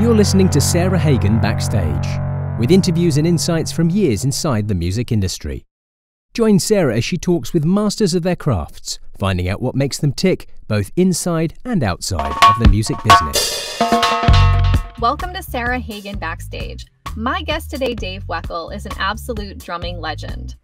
You're listening to Sarah Hagan Backstage, with interviews and insights from years inside the music industry. Join Sarah as she talks with masters of their crafts, finding out what makes them tick both inside and outside of the music business. Welcome to Sarah Hagan Backstage. My guest today, Dave Weckl, is an absolute drumming legend.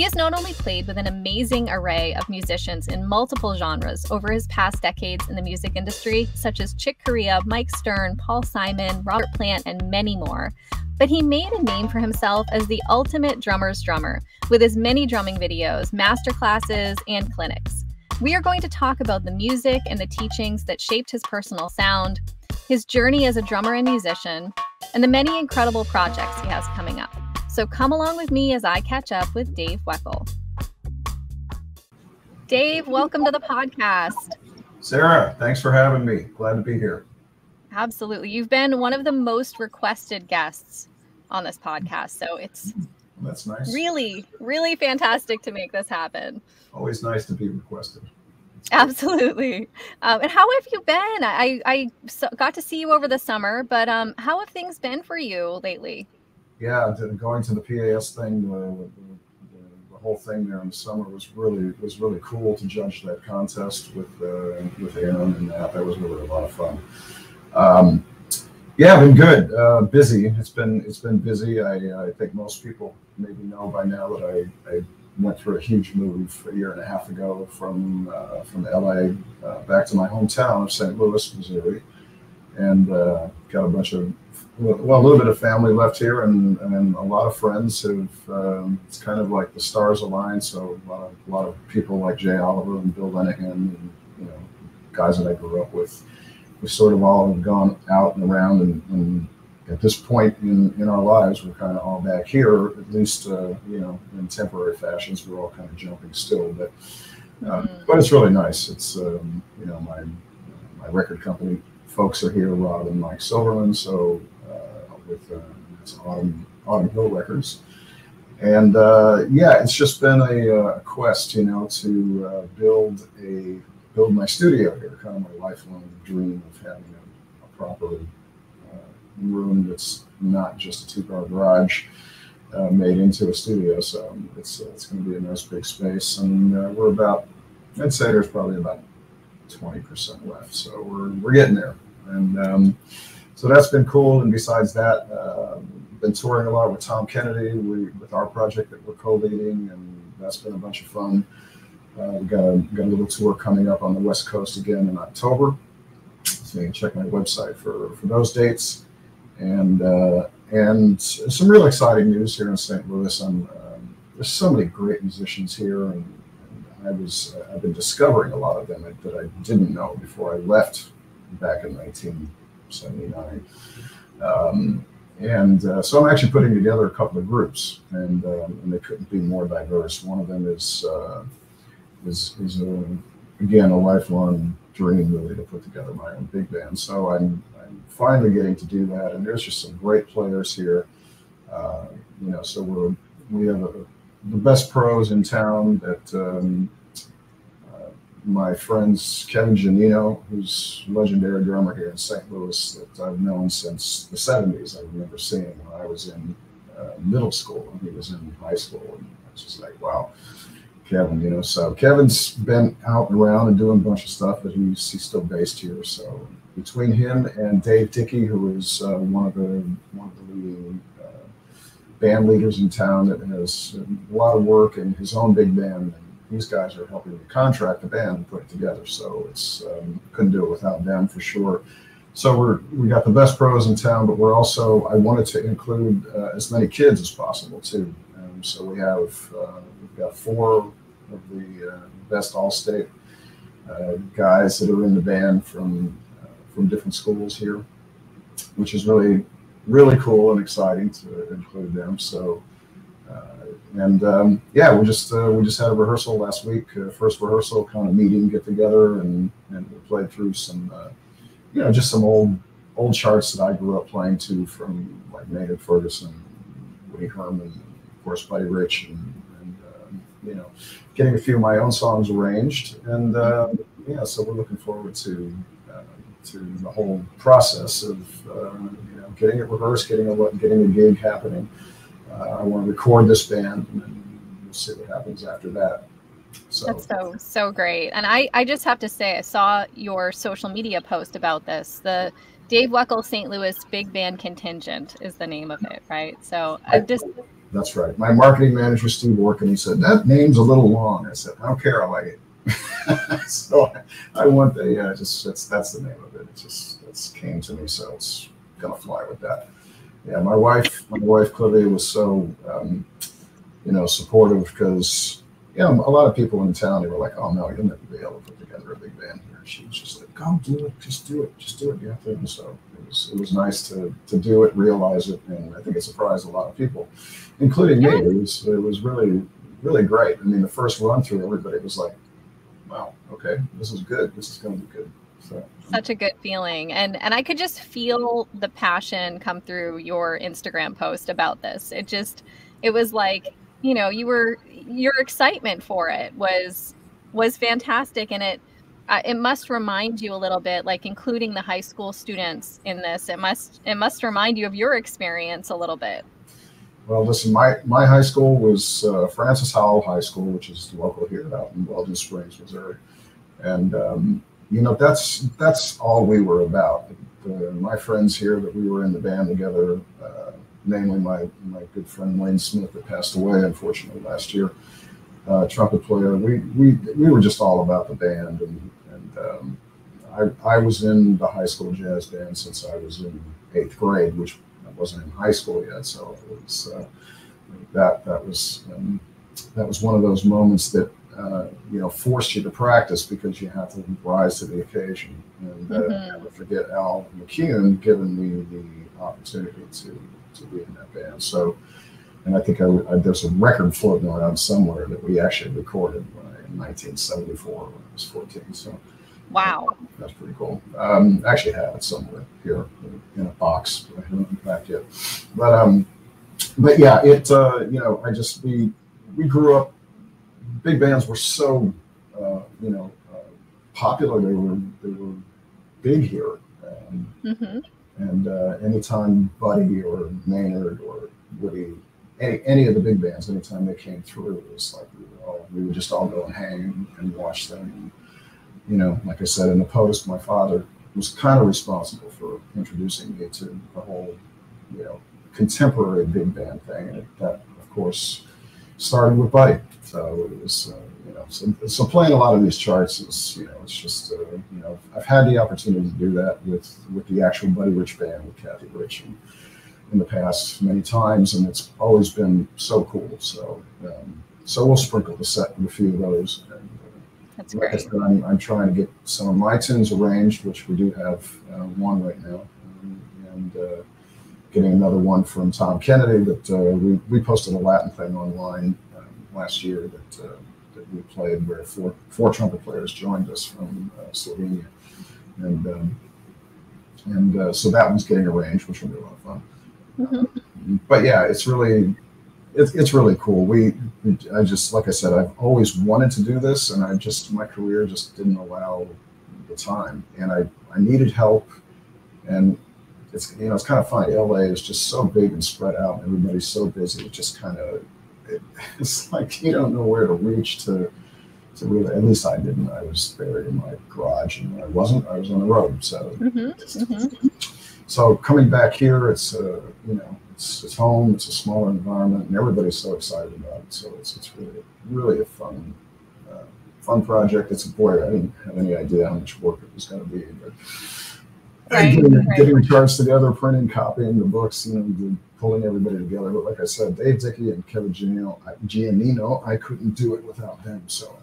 He has not only played with an amazing array of musicians in multiple genres over his past decades in the music industry, such as Chick Corea, Mike Stern, Paul Simon, Robert Plant, and many more, but he made a name for himself as the ultimate drummer's drummer with his many drumming videos, masterclasses, and clinics. We are going to talk about the music and the teachings that shaped his personal sound, his journey as a drummer and musician, and the many incredible projects he has coming up. So come along with me as I catch up with Dave Weckl. Dave, welcome to the podcast. Sarah, thanks for having me. Glad to be here. Absolutely. You've been one of the most requested guests on this podcast. So it's that's nice. Really, really fantastic to make this happen. Always nice to be requested. Absolutely. Um, and how have you been? I, I got to see you over the summer, but um, how have things been for you lately? Yeah, going to the PAS thing, the, the, the, whole thing there in the summer was really was really cool to judge that contest with uh, with Aaron and that. That was really a lot of fun. Um, yeah, been good. Uh, busy. It's been it's been busy. I, I think most people maybe know by now that I, I went through a huge move a year and a half ago from uh, from LA uh, back to my hometown of St. Louis, Missouri, and uh, got a bunch of well, a little bit of family left here, and, and a lot of friends who've. Um, it's kind of like the stars aligned. So a lot of, a lot of people like Jay Oliver and Bill Lenehan, and you know, guys that I grew up with, we sort of all have gone out and around, and, and at this point in, in our lives, we're kind of all back here, at least uh, you know, in temporary fashions. We're all kind of jumping still, but um, mm-hmm. but it's really nice. It's um, you know my my record company folks are here, Rob and Mike Silverman. So with uh, it's Autumn, Autumn Hill Records. And uh, yeah, it's just been a, uh, a quest, you know, to uh, build a build my studio here, kind of my lifelong dream of having a, a proper uh, room that's not just a two-car garage uh, made into a studio. So it's it's going to be a nice big space, and we're about I'd say there's probably about twenty percent left. So we're we're getting there, and um, so that's been cool. And besides that, uh, been touring a lot with Tom Kennedy we, with our project that we're co-leading, and that's been a bunch of fun. Uh, we got a, got a little tour coming up on the West Coast again in October. So you can check my website for, for those dates. And uh, and some real exciting news here in St. Louis. um, there's so many great musicians here, and, and I was I've been discovering a lot of them that I didn't know before I left back in 19. 79. Um, and uh, so I'm actually putting together a couple of groups, and, um, and they couldn't be more diverse. One of them is uh, is, is a, again a lifelong dream, really, to put together my own big band. So I'm, I'm finally getting to do that, and there's just some great players here. Uh, you know, so we're we have a, the best pros in town that um, my friends Kevin Giannino, who's legendary drummer here in St. Louis that I've known since the 70s. I remember seeing when I was in uh, middle school and he was in high school. And I was just like, wow, Kevin, you know. So Kevin's been out and around and doing a bunch of stuff, but he's, he's still based here. So between him and Dave Dickey, who is uh, one of the one of the leading uh, band leaders in town that has a lot of work in his own big band these guys are helping me contract the band and put it together. So it's um, couldn't do it without them for sure. So we're we got the best pros in town, but we're also I wanted to include uh, as many kids as possible too. Um, so we have uh, we've got four of the uh, best all-state uh, guys that are in the band from uh, from different schools here, which is really really cool and exciting to include them. So and um, yeah, we just uh, we just had a rehearsal last week, uh, first rehearsal kind of meeting, get together, and and we played through some, uh, you know, just some old old charts that I grew up playing to from like Maynard Ferguson, Woody Herman, of course Buddy Rich, and, and um, you know, getting a few of my own songs arranged, and uh, yeah, so we're looking forward to uh, to the whole process of uh, you know getting it rehearsed, getting a getting a gig happening. Uh, I want to record this band, and we'll see what happens after that. So. That's so so great. And I I just have to say I saw your social media post about this. The Dave Weckl St. Louis Big Band Contingent is the name of it, right? So I just that's right. My marketing manager Steve Work, and he said that name's a little long. I said I don't care, I like it. so I want the yeah, just that's that's the name of it. It just it's came to me, so it's gonna fly with that. Yeah, my wife, my wife Clive was so um, you know supportive because you know a lot of people in town they were like, oh no, you'll never be able to put together a big band here. She was just like, go do it, just do it, just do it. You have to. And so it was it was nice to to do it, realize it, and I think it surprised a lot of people, including me. It was it was really really great. I mean, the first run through, everybody was like, wow, okay, this is good. This is going to be good. So. Such a good feeling, and and I could just feel the passion come through your Instagram post about this. It just, it was like you know, you were your excitement for it was was fantastic, and it uh, it must remind you a little bit, like including the high school students in this. It must it must remind you of your experience a little bit. Well, listen, my, my high school was uh, Francis Howell High School, which is local here out in Weldon Springs, Missouri. And, um, you know, that's that's all we were about. The, my friends here that we were in the band together, uh, namely my, my good friend Wayne Smith that passed away, unfortunately, last year, uh, trumpet player, we, we, we were just all about the band. And, and um, I, I was in the high school jazz band since I was in eighth grade, which I wasn't in high school yet, so it was uh, that that was um, that was one of those moments that uh, you know forced you to practice because you have to rise to the occasion. And uh, mm-hmm. never forget Al McCune giving me the opportunity to to be in that band. So, and I think I, I, there's a record floating around somewhere that we actually recorded in 1974 when I was 14. So. Wow. That's pretty cool. Um, actually have it somewhere here in a box, but I haven't back yet. But um, but yeah, it uh, you know, I just we we grew up. Big bands were so uh, you know uh, popular. They were they were big here. Um, mm-hmm. And uh, anytime Buddy or Maynard or Woody, any, any of the big bands, anytime they came through, it was like we, were all, we would just all go and hang and watch them. And, you know, like I said in the post, my father was kind of responsible for introducing me to the whole, you know, contemporary big band thing. And that, of course, started with Buddy. So it was, uh, you know, so, so playing a lot of these charts is, you know, it's just, uh, you know, I've had the opportunity to do that with with the actual Buddy Rich band with Cathy Rich and, in the past many times, and it's always been so cool. So, um, so we'll sprinkle the set with a few of those. And, that's like great. I said, I'm, I'm trying to get some of my tunes arranged, which we do have uh, one right now, um, and uh, getting another one from Tom Kennedy that uh, we, we posted a Latin thing online um, last year that, uh, that we played where four, four trumpet players joined us from uh, Slovenia. And, um, and uh, so that one's getting arranged, which will be a lot of fun. Mm-hmm. But yeah, it's really it's, it's really cool. We, we, I just, like I said, I've always wanted to do this, and I just, my career just didn't allow the time, and I, I needed help, and it's, you know, it's kind of funny. LA is just so big and spread out, and everybody's so busy. It just kind of, it, it's like you don't know where to reach to, to really. At least I didn't. I was buried in my garage, and when I wasn't, I was on the road. So, mm-hmm. Mm-hmm. so coming back here, it's, uh, you know it's, it's home. It's a smaller environment, and everybody's so excited about it. So it's it's really really a fun uh, fun project. It's a boy. I didn't have any idea how much work it was going to be, but right, getting, right. getting charts together, printing, copying the books, you know, pulling everybody together. But like I said, Dave Dickey and Kevin Giannino, Giannino, I couldn't do it without them. So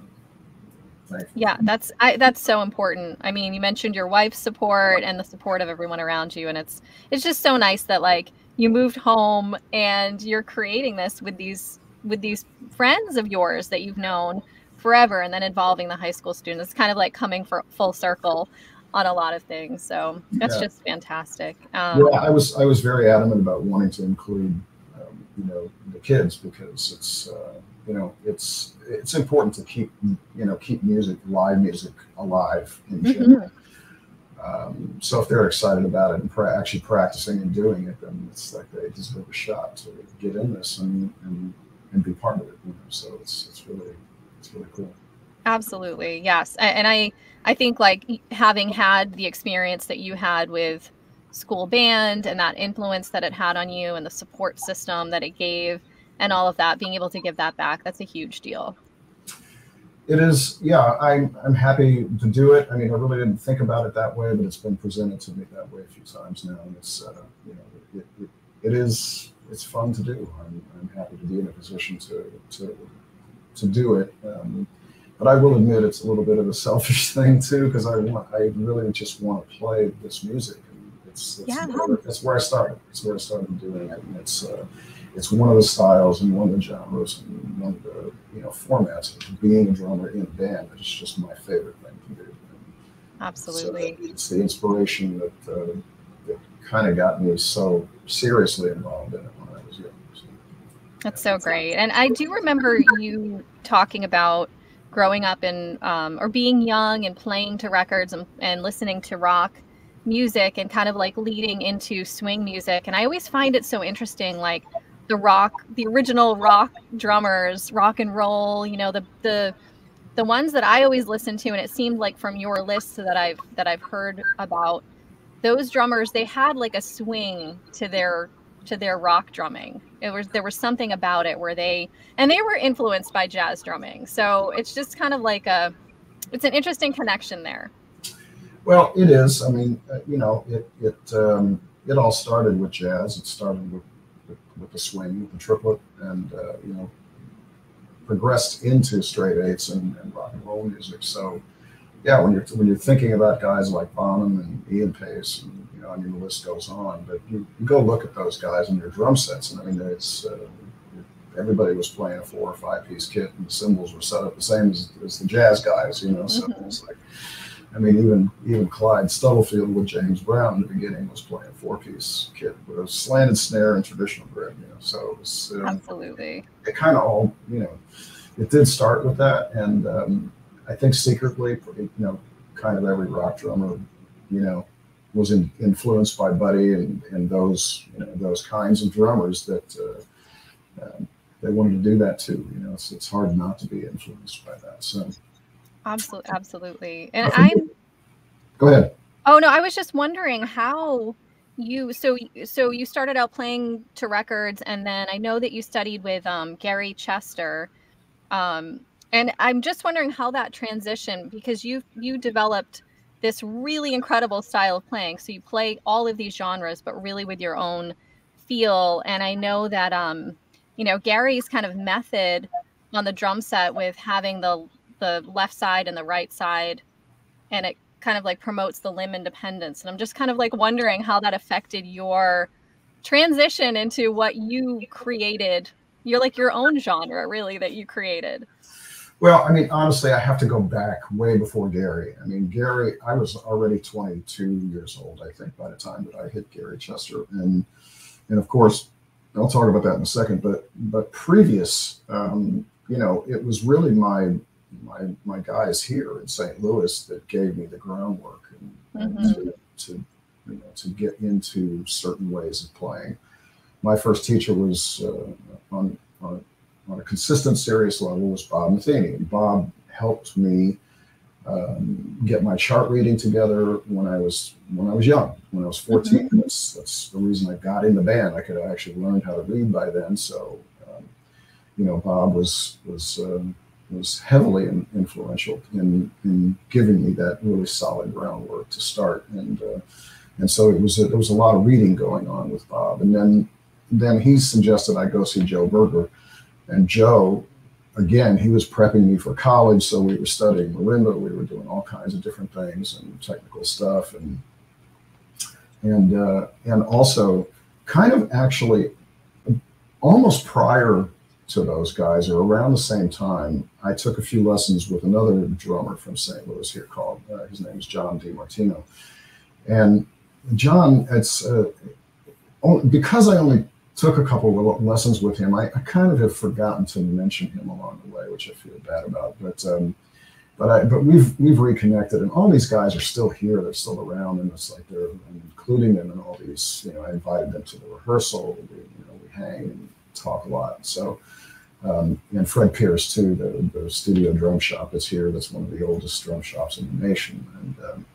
yeah, that's I, that's so important. I mean, you mentioned your wife's support and the support of everyone around you, and it's it's just so nice that like you moved home and you're creating this with these with these friends of yours that you've known forever and then involving the high school students it's kind of like coming for full circle on a lot of things so that's yeah. just fantastic um, yeah i was i was very adamant about wanting to include um, you know the kids because it's uh, you know it's it's important to keep you know keep music live music alive in mm-hmm. Um, so if they're excited about it and pra- actually practicing and doing it, then it's like they deserve a shot to get in this and, and, and be part of it. You know? So it's it's really it's really cool. Absolutely, yes. And I I think like having had the experience that you had with school band and that influence that it had on you and the support system that it gave and all of that, being able to give that back, that's a huge deal. It is, yeah. I'm I'm happy to do it. I mean, I really didn't think about it that way, but it's been presented to me that way a few times now, and it's uh, you know, it, it, it is it's fun to do. I'm, I'm happy to be in a position to to to do it. Um, but I will admit it's a little bit of a selfish thing too, because I want I really just want to play this music. And it's, it's, Yeah. where, it's where I started. It's where I started doing it, and it's uh, it's one of the styles and one of the genres and one of the you know formats. Being a drummer in a band is just my favorite thing to do. And Absolutely. so it's the inspiration that uh, that kind of got me so seriously involved in it when I was young. So, That's so great. And I do remember you talking about growing up in um, or being young and playing to records and, and listening to rock music and kind of like leading into swing music. And I always find it so interesting, like the rock, the original rock drummers, rock and roll, you know, the the the ones that I always listened to, and it seemed like from your list that I've that I've heard about, those drummers, they had like a swing to their to their rock drumming. It was there was something about it where they and they were influenced by jazz drumming. So it's just kind of like a it's an interesting connection there. Well, it is. I mean, uh, you know, it it um, it all started with jazz. It started with with, with the swing, with the triplet, and uh, you know, progressed into straight eights and, and rock and roll music. So, yeah, when you're when you're thinking about guys like Bonham and Ian Paice, and you know, I mean, the list goes on. But you, you go look at those guys and their drum sets, and I mean, it's uh, everybody was playing a four or five piece kit, and the cymbals were set up the same as, as the jazz guys. You know, so Mhm. it's like. I mean, even even Clyde Stubblefield with James Brown in the beginning was playing a four-piece kit with a slanted snare and traditional grip. You know, so it was uh, Absolutely. it kind of all you know. It did start with that, and um, I think secretly, you know, kind of every rock drummer, you know, was in, influenced by Buddy and and those you know those kinds of drummers that. Uh, um, they wanted to do that too, you know. It's, it's hard not to be influenced by that. So, Absolutely absolutely. And I I'm. go ahead. Oh no, I was just wondering how you so so you started out playing to records and then I know that you studied with um, Gary Chester. Um, and I'm just wondering how that transition because you you developed this really incredible style of playing. So you play all of these genres but really with your own feel. And I know that um you know Gary's kind of method on the drum set with having the the left side and the right side and it kind of like promotes the limb independence. And i'm just kind of like wondering how that affected your transition into what you created. You're like your own genre really that you created Well, I mean, honestly, I have to go back way before Gary. I mean, Gary, I was already 22 years old, I think, by the time that I hit Gary Chester, and and of course, I'll talk about that in a second. But but previous, um, you know, it was really my my my guys here in St. Louis that gave me the groundwork and, and Mhm. to, to you know to get into certain ways of playing. My first teacher was uh, on on on a consistent, serious level was Bob Matheny. And Bob helped me um, get my chart reading together when I was when I was young, when I was 14. That's that's the reason I got in the band. I could actually learned how to read by then. So, um, you know, Bob was was um, was heavily in, influential in in giving me that really solid groundwork to start. And uh, and so it was a, there was a lot of reading going on with Bob. And then then he suggested I go see Joe Berger. And Joe, again, he was prepping me for college, so we were studying marimba. We were doing all kinds of different things and technical stuff, and and uh, and also kind of actually almost prior to those guys or around the same time, I took a few lessons with another drummer from St. Louis here called uh, his name is John DiMartino, and John, it's uh, only, because I only took a couple of lessons with him. I, I, kind of have forgotten to mention him along the way, which I feel bad about. But um, but I but we've we've reconnected, and all these guys are still here. They're still around, and it's like they're I'm including them in all these. You know, I invited them to the rehearsal. We, you know, we hang and talk a lot. So. Um, and Fred Pierce too, the, the studio drum shop is here. That's one of the oldest drum shops in the nation, and um,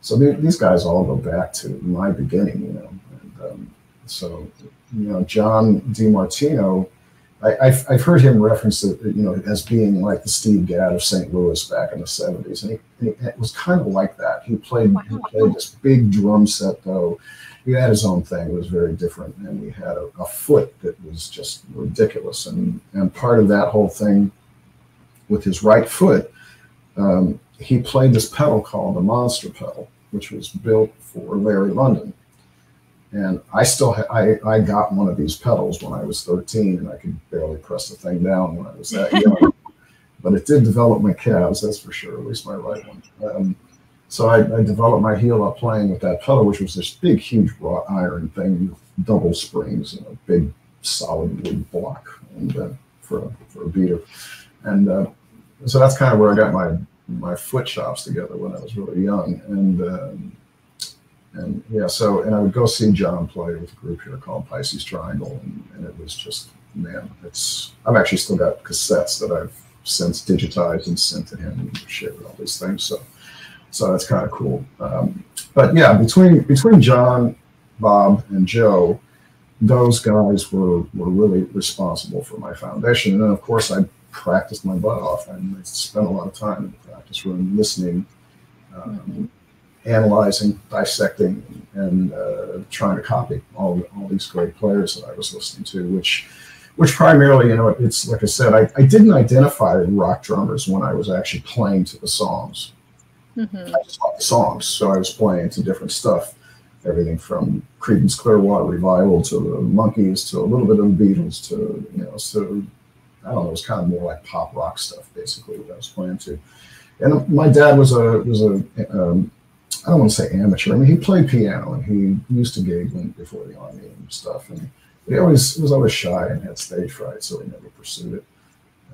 so these guys all go back to my beginning, you know. And um, so, you know, John DiMartino, I, have I've heard him reference it, you know, as being like the Steve Gadd of St. Louis back in the '70s, and, he, and it was kind of like that. He played he played this big drum set though. He had his own thing; it was very different, and he had a, a foot that was just ridiculous. And and part of that whole thing with his right foot, um, he played this pedal called the Monster pedal, which was built for Larry London and I still ha- I I got one of these pedals when I was 13, and I could barely press the thing down when I was that young. but it did develop my calves, that's for sure. At least my right one. Um, so I, I, developed my heel up playing with that pedal, which was this big, huge wrought iron thing with double springs and a big solid wood block and uh, for a, for a beater. And uh, so that's kind of where I got my my foot chops together when I was really young. And um, and yeah, so and I would go see John play with a group here called Pisces Triangle, and, and it was just man, it's I've actually still got cassettes that I've since digitized and sent to him and shared all these things. So so that's kind of cool. Um, but yeah, between between John, Bob, and Joe, those guys were were really responsible for my foundation. And then of course I practiced my butt off. And I spent a lot of time in the practice room listening. Um, analyzing, dissecting, and uh, trying to copy all, all these great players that I was listening to, which which primarily, you know, it's like I said, I, I didn't identify rock drummers when I was actually playing to the songs. Mm-hmm. I just the songs, so I was playing to different stuff, everything from Creedence Clearwater Revival to the Monkees to a little bit of the Beatles to you know, so I don't know, it was kind of more like pop rock stuff basically what I was playing to. And my dad was a was a um, I don't want to say amateur. I mean, he played piano and he used to gig before the army and stuff. And he always was always shy and had stage fright, so he never pursued it.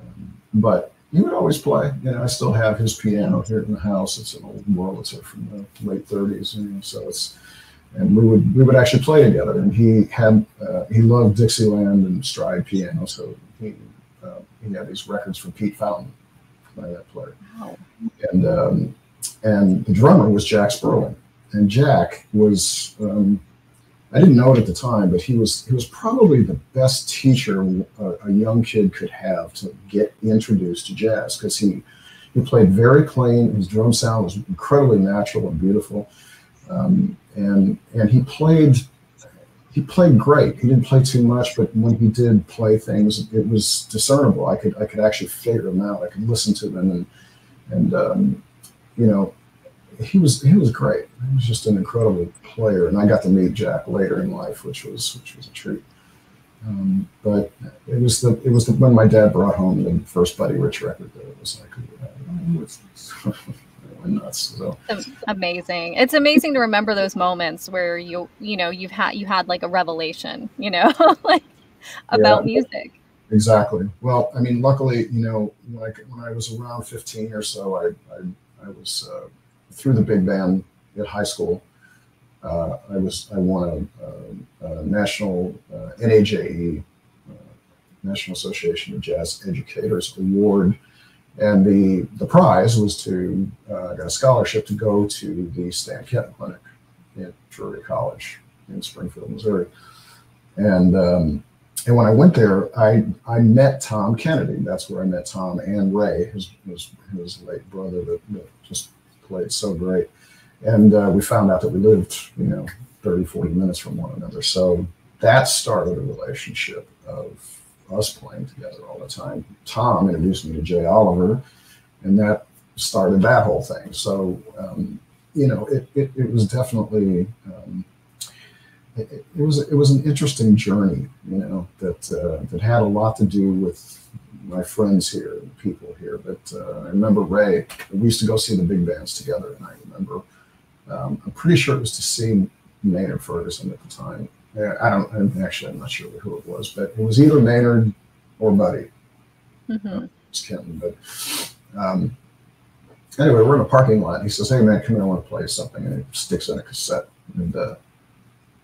Um, but he would always play. You know, I still have his piano here in the house. It's an old Wurlitzer from the late 30s. You know, so it's and we would we would actually play together. And he had uh, he loved Dixieland and stride piano, so he uh, he had these records from Pete Fountain, that player. Wow. And um, and the drummer was Jack Sperling. And Jack was, um, I didn't know it at the time, but he was he was probably the best teacher a, a young kid could have to get introduced to jazz because he he played very clean. His drum sound was incredibly natural and beautiful, um, and and he played he played great. He didn't play too much, but when he did play things, it was discernible. I could I could actually figure them out. I could listen to them and and um, you know, he was he was great. He was just an incredible player, and I got to meet Jack later in life, which was which was a treat. Um, but it was the it was the, when my dad brought home the first Buddy Rich record that it was like oh, nuts. So. Amazing! It's amazing to remember those moments where you you know you've had you had like a revelation, you know, like about yeah, music. Exactly. Well, I mean, luckily, you know, like when I was around 15 or so, I, I I was uh, through the big band at high school. Uh, I was I won a, a, a national uh, NAJE, uh, National Association of Jazz Educators Award, and the the prize was to uh, get a scholarship to go to the Stan Kenton Clinic at Drury College in Springfield, Missouri, and um, and when I went there, I I met Tom Kennedy. That's where I met Tom and Ray, his his, his late brother that, that, just played so great. And uh, we found out that we lived, you know, 30, 40 minutes from one another. So that started a relationship of us playing together all the time. Tom introduced me to Jay Oliver, and that started that whole thing. So, um, you know, it, it, it was definitely um, it, it, was it was an interesting journey, you know, that uh, that had a lot to do with my friends here, and people here. But uh, I remember Ray. We used to go see the big bands together, and I remember. Um, I'm pretty sure it was to see Maynard Ferguson at the time. I don't I'm actually. I'm not sure who it was, but it was either Maynard or Buddy. Mm-hmm. Uh, Kenton, but um, anyway, we're in a parking lot. And he says, "Hey man, come here, I want to play something." And he sticks in a cassette, and uh,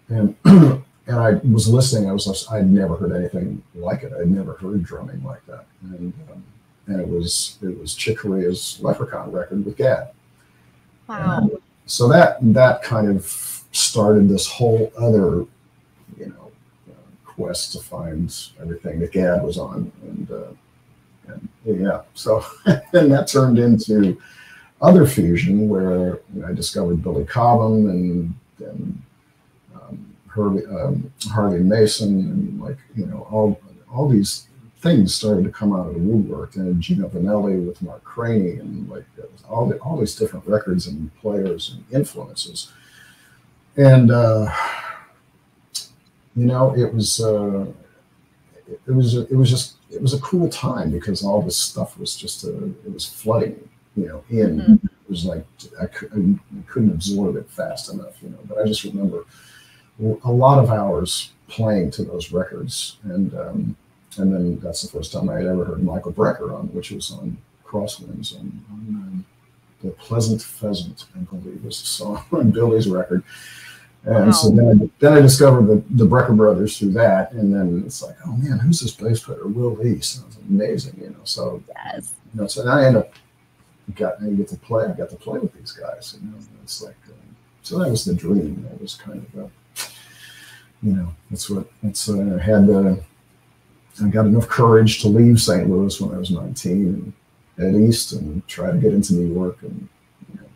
and and I was listening. I was I'd never heard anything like it. I'd never heard drumming like that, and um, and it was it was Chick Corea's Leprechaun record with Gadd. Wow. And so that that kind of started this whole other, you know, uh, quest to find everything that Gadd was on, and uh, and yeah, so and that turned into other fusion where you know, I discovered Billy Cobham and and Harvey, um, Harvey Mason and like you know all all these things started to come out of the woodwork. And Gino Vannelli with Mark Craney and like all the, all these different records and players and influences. And uh, you know it was uh, it was it was just it was a cool time because all this stuff was just a, it was flooding you know in. Mhm. it was like I, cou- I couldn't absorb it fast enough you know but I just remember a lot of hours playing to those records and um, and then that's the first time I had ever heard Michael Brecker on which was on Crosswinds on, on um, the Pleasant Pheasant I believe was the song on Billy's record and so then I, then I discovered the, the Brecker brothers through that and then it's like oh man who's this bass player Will Lee sounds amazing you know so Yes. you know, so then I end up got I get to play. I got to play with these guys. You know, and it's like um, so that was the dream. That was kind of a, you know, that's what that's uh, had. Uh, I got enough courage to leave St. Louis when I was 19 and head east and try to get into New York, and you know,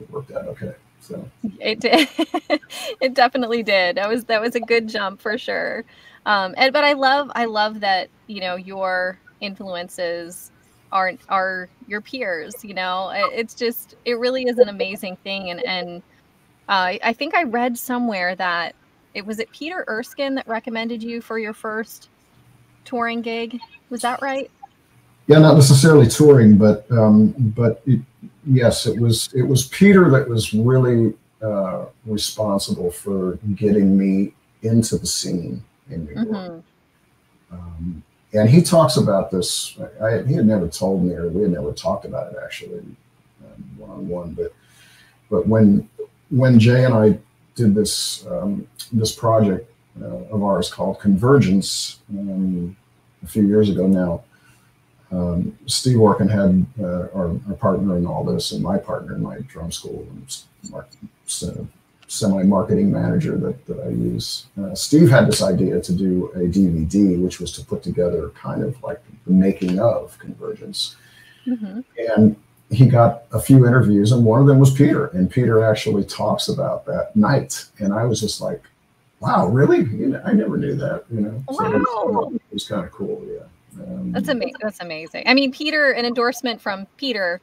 it worked out okay. So It did. it definitely did. That was that was a good jump for sure. Um, and but I love I love that you know your influences aren't are your peers. You know, It- it's just it really is an amazing thing. And and uh, I think I read somewhere that it was it Peter Erskine that recommended you for your first touring gig. Was that right? yeah, not necessarily touring, but um, but it, yes, it was it was Peter that was really uh, responsible for getting me into the scene in New York. Mhm. Um, and he talks about this. I, he had never told me, or we had never talked about it actually, one on one. But but when when Jay and I did this um, this project uh, of ours called Convergence um, a few years ago now, um, Steve Orkin had uh, our, our partner in all this, and my partner in my drum school, and semi marketing manager that, that I use. Uh, Steve had this idea to do a DVD, which was to put together kind of like the making of Convergence. Mhm. And he got a few interviews, and one of them was Peter. And Peter actually talks about that night. And I was just like, wow, really? You know, I never knew that, you know? So it was, Wow. it was kind of cool, yeah. Um, That's amazing. That's amazing. I mean, Peter, an endorsement from Peter,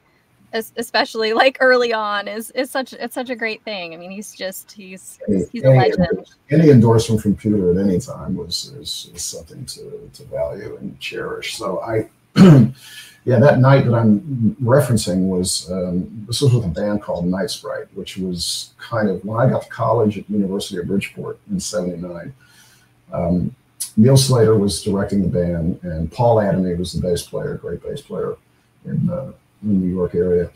especially like early on, is is such it's such a great thing. I mean, he's just he's any, he's a any- legend. any endorsement from Peter at any time was is, is something to, to value and cherish. So I, yeah, that night that I'm referencing was um, this was with a band called Nite Sprite, which was kind of when I got to college at the University of Bridgeport in '79. Um, Neil Slater was directing the band, and Paul Adamy was the bass player, great bass player in uh, the New York area,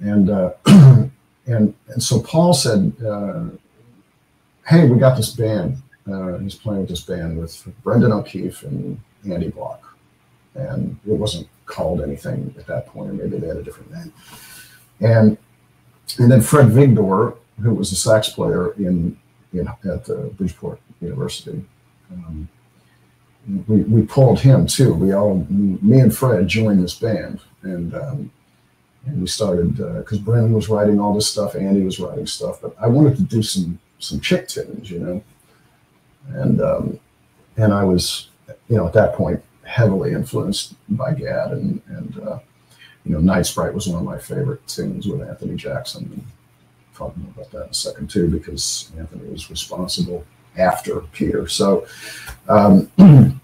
and uh, and and so Paul said. Uh, hey, we got this band. Uh, he's playing with this band with Brendan O'Keefe and Andy Block. And it wasn't called anything at that point, or maybe they had a different name. And and then Fred Vigdor, who was a sax player in, in at the Bridgeport University, um, we, we pulled him too. We all, me and Fred joined this band. And um, and we started because Brendan was writing all this stuff, Andy was writing stuff, but I wanted to do some some chick tunes, you know, and um, and I was, you know, at that point heavily influenced by Gadd and and uh, you know, Nite Sprite was one of my favorite tunes with Anthony Jackson. And talk more about that in a second too, because Anthony was responsible after Peter. So. Um,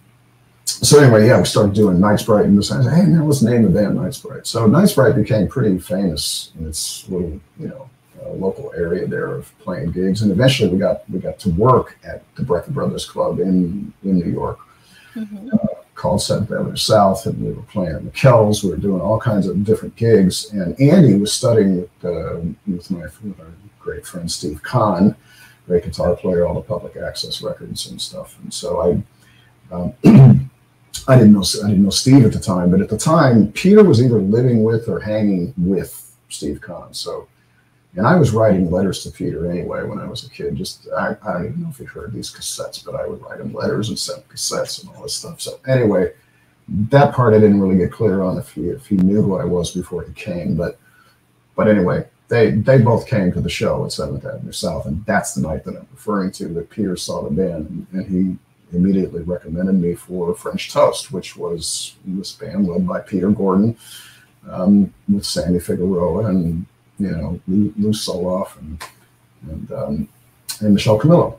so anyway, yeah, we started doing Nite Sprite, and said, "Hey, man, let's name the band Nite Sprite." So Nite Sprite became pretty famous in its little, you know, uh, local area there of playing gigs, and eventually we got we got to work at the Brecker Brothers Club in in New York, Mhm. Called Seventh Avenue South, and we were playing at Mikell's. We were doing all kinds of different gigs, and Andy was studying with, uh, with my with our great friend Steve Khan, great guitar player, all the public access records and stuff. And so I, um, I didn't know I didn't know Steve at the time, but at the time Peter was either living with or hanging with Steve Khan. So and I was writing letters to Peter anyway when I was a kid. Just I, I don't even know if he heard these cassettes, but I would write him letters and send cassettes and all this stuff. So anyway, that part I didn't really get clear on if he if he knew who I was before he came. But but anyway, they they both came to the show at Seventh Avenue South, and that's the night that I'm referring to. That Peter saw the band, and, and he immediately recommended me for French Toast, which was this band led by Peter Gordon um, with Sammy Figueroa and you know, Lou, Lew Soloff and and um, and Michel Camilo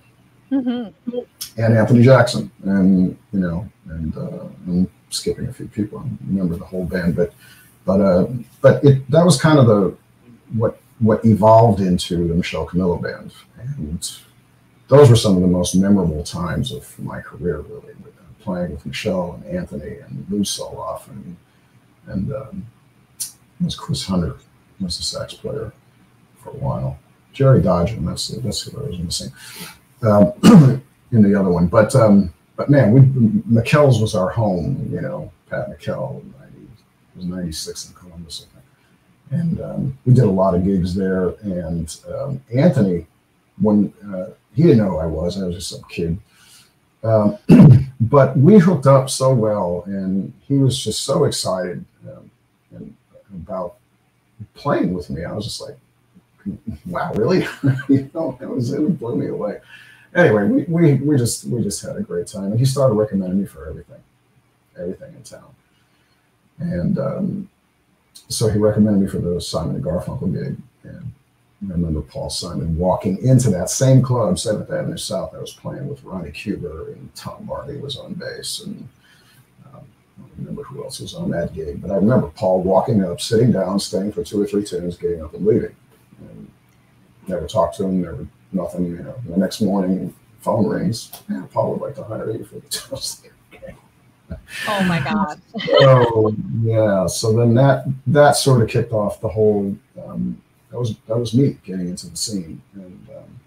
mm-hmm. and Anthony Jackson and you know and uh, I'm skipping a few people. I remember the whole band, but but uh, but it that was kind of the what what evolved into the Michel Camilo band, and those were some of the most memorable times of my career, really, with, uh, playing with Michel and Anthony and Lew Soloff and and um, it was Chris Hunter was the sax player for a while. Jerry Dodgion, that's that's who I was missing um, in the other one. But um, but man, we Mikell's was our home. You know, Pat Mikell, 90, was ninety six in Columbus, I think. And um, we did a lot of gigs there. And um, Anthony, when uh, he didn't know who I was, I was just some kid. Um, but we hooked up so well, and he was just so excited um, and about playing with me. I was just like, wow, really? you know, it was it blew me away. Anyway, we, we we just we just had a great time, and he started recommending me for everything, everything in town, and um, so he recommended me for the Simon and Garfunkel gig, and I remember Paul Simon walking into that same club, Seventh Avenue South. I was playing with Ronnie Cuber and Tom Marty was on bass, and I remember who else was on that gig, but I remember Paul walking up, sitting down, staying for two or three tunes, getting up and leaving. And never talked to him, never nothing. You know, the next morning, phone rings. Yeah, Paul would like to hire you for the okay. Oh my God. so yeah, so then that that sort of kicked off the whole. Um, that was that was me getting into the scene, and um,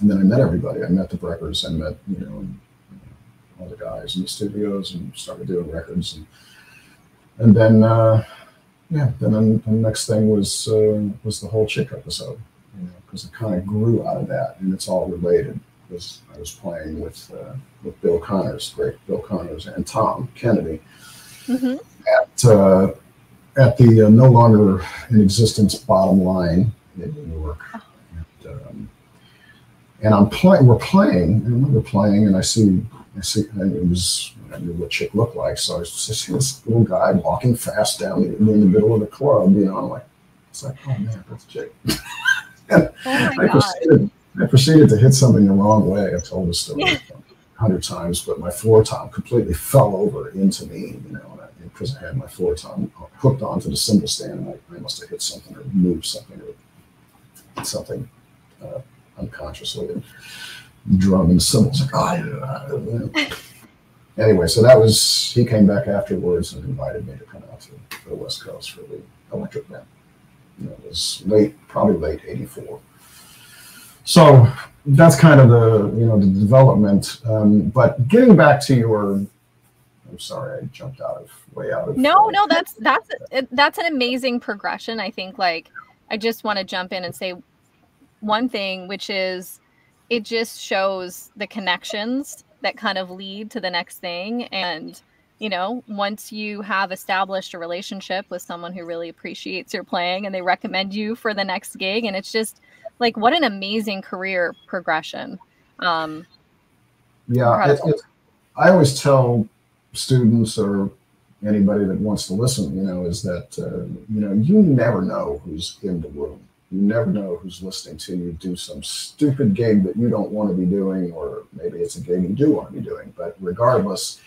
and then I met everybody. I met the Breckers. I met you know all the guys in the studios and started doing records and and then uh, yeah then the next thing was uh, was the whole chick episode you know because it kind of grew out of that and it's all related because I was playing with uh, with Bill Connors great Bill Connors and Tom Kennedy mm-hmm. at uh, at the uh, no longer in existence bottom line in New York. And, um, and I'm playing. We're playing. I remember playing, and I see I see, and it was, I knew what chick looked like. So I was just this little guy walking fast down the, in the middle of the club, you know, I'm like, it's like, oh man, that's chick. oh I, proceeded, I proceeded to hit something the wrong way. I've told this story a hundred times, but my floor tom completely fell over into me, you know, because I, I, had my floor tom hooked onto the cymbal stand and I, I must have hit something or moved something or something uh, unconsciously. And, drum and cymbals. Like, oh, anyway, so that was he came back afterwards and invited me to come out to the West Coast for the electric band. You know, it was late, probably late '84. So that's kind of the you know the development. Um, but getting back to your, I'm sorry, I jumped out of way out of. No, no, that's that's that's an amazing progression. I think like I just want to jump in and say one thing, which is it just shows the connections that kind of lead to the next thing. And you know once you have established a relationship with someone who really appreciates your playing and they recommend you for the next gig and it's just like what an amazing career progression. Um yeah it, it, i always tell students or anybody that wants to listen you know is that uh, you know you never know who's in the room you never know who's listening to you do some stupid gig that you don't want to be doing, or maybe it's a gig you do want to be doing. But regardless,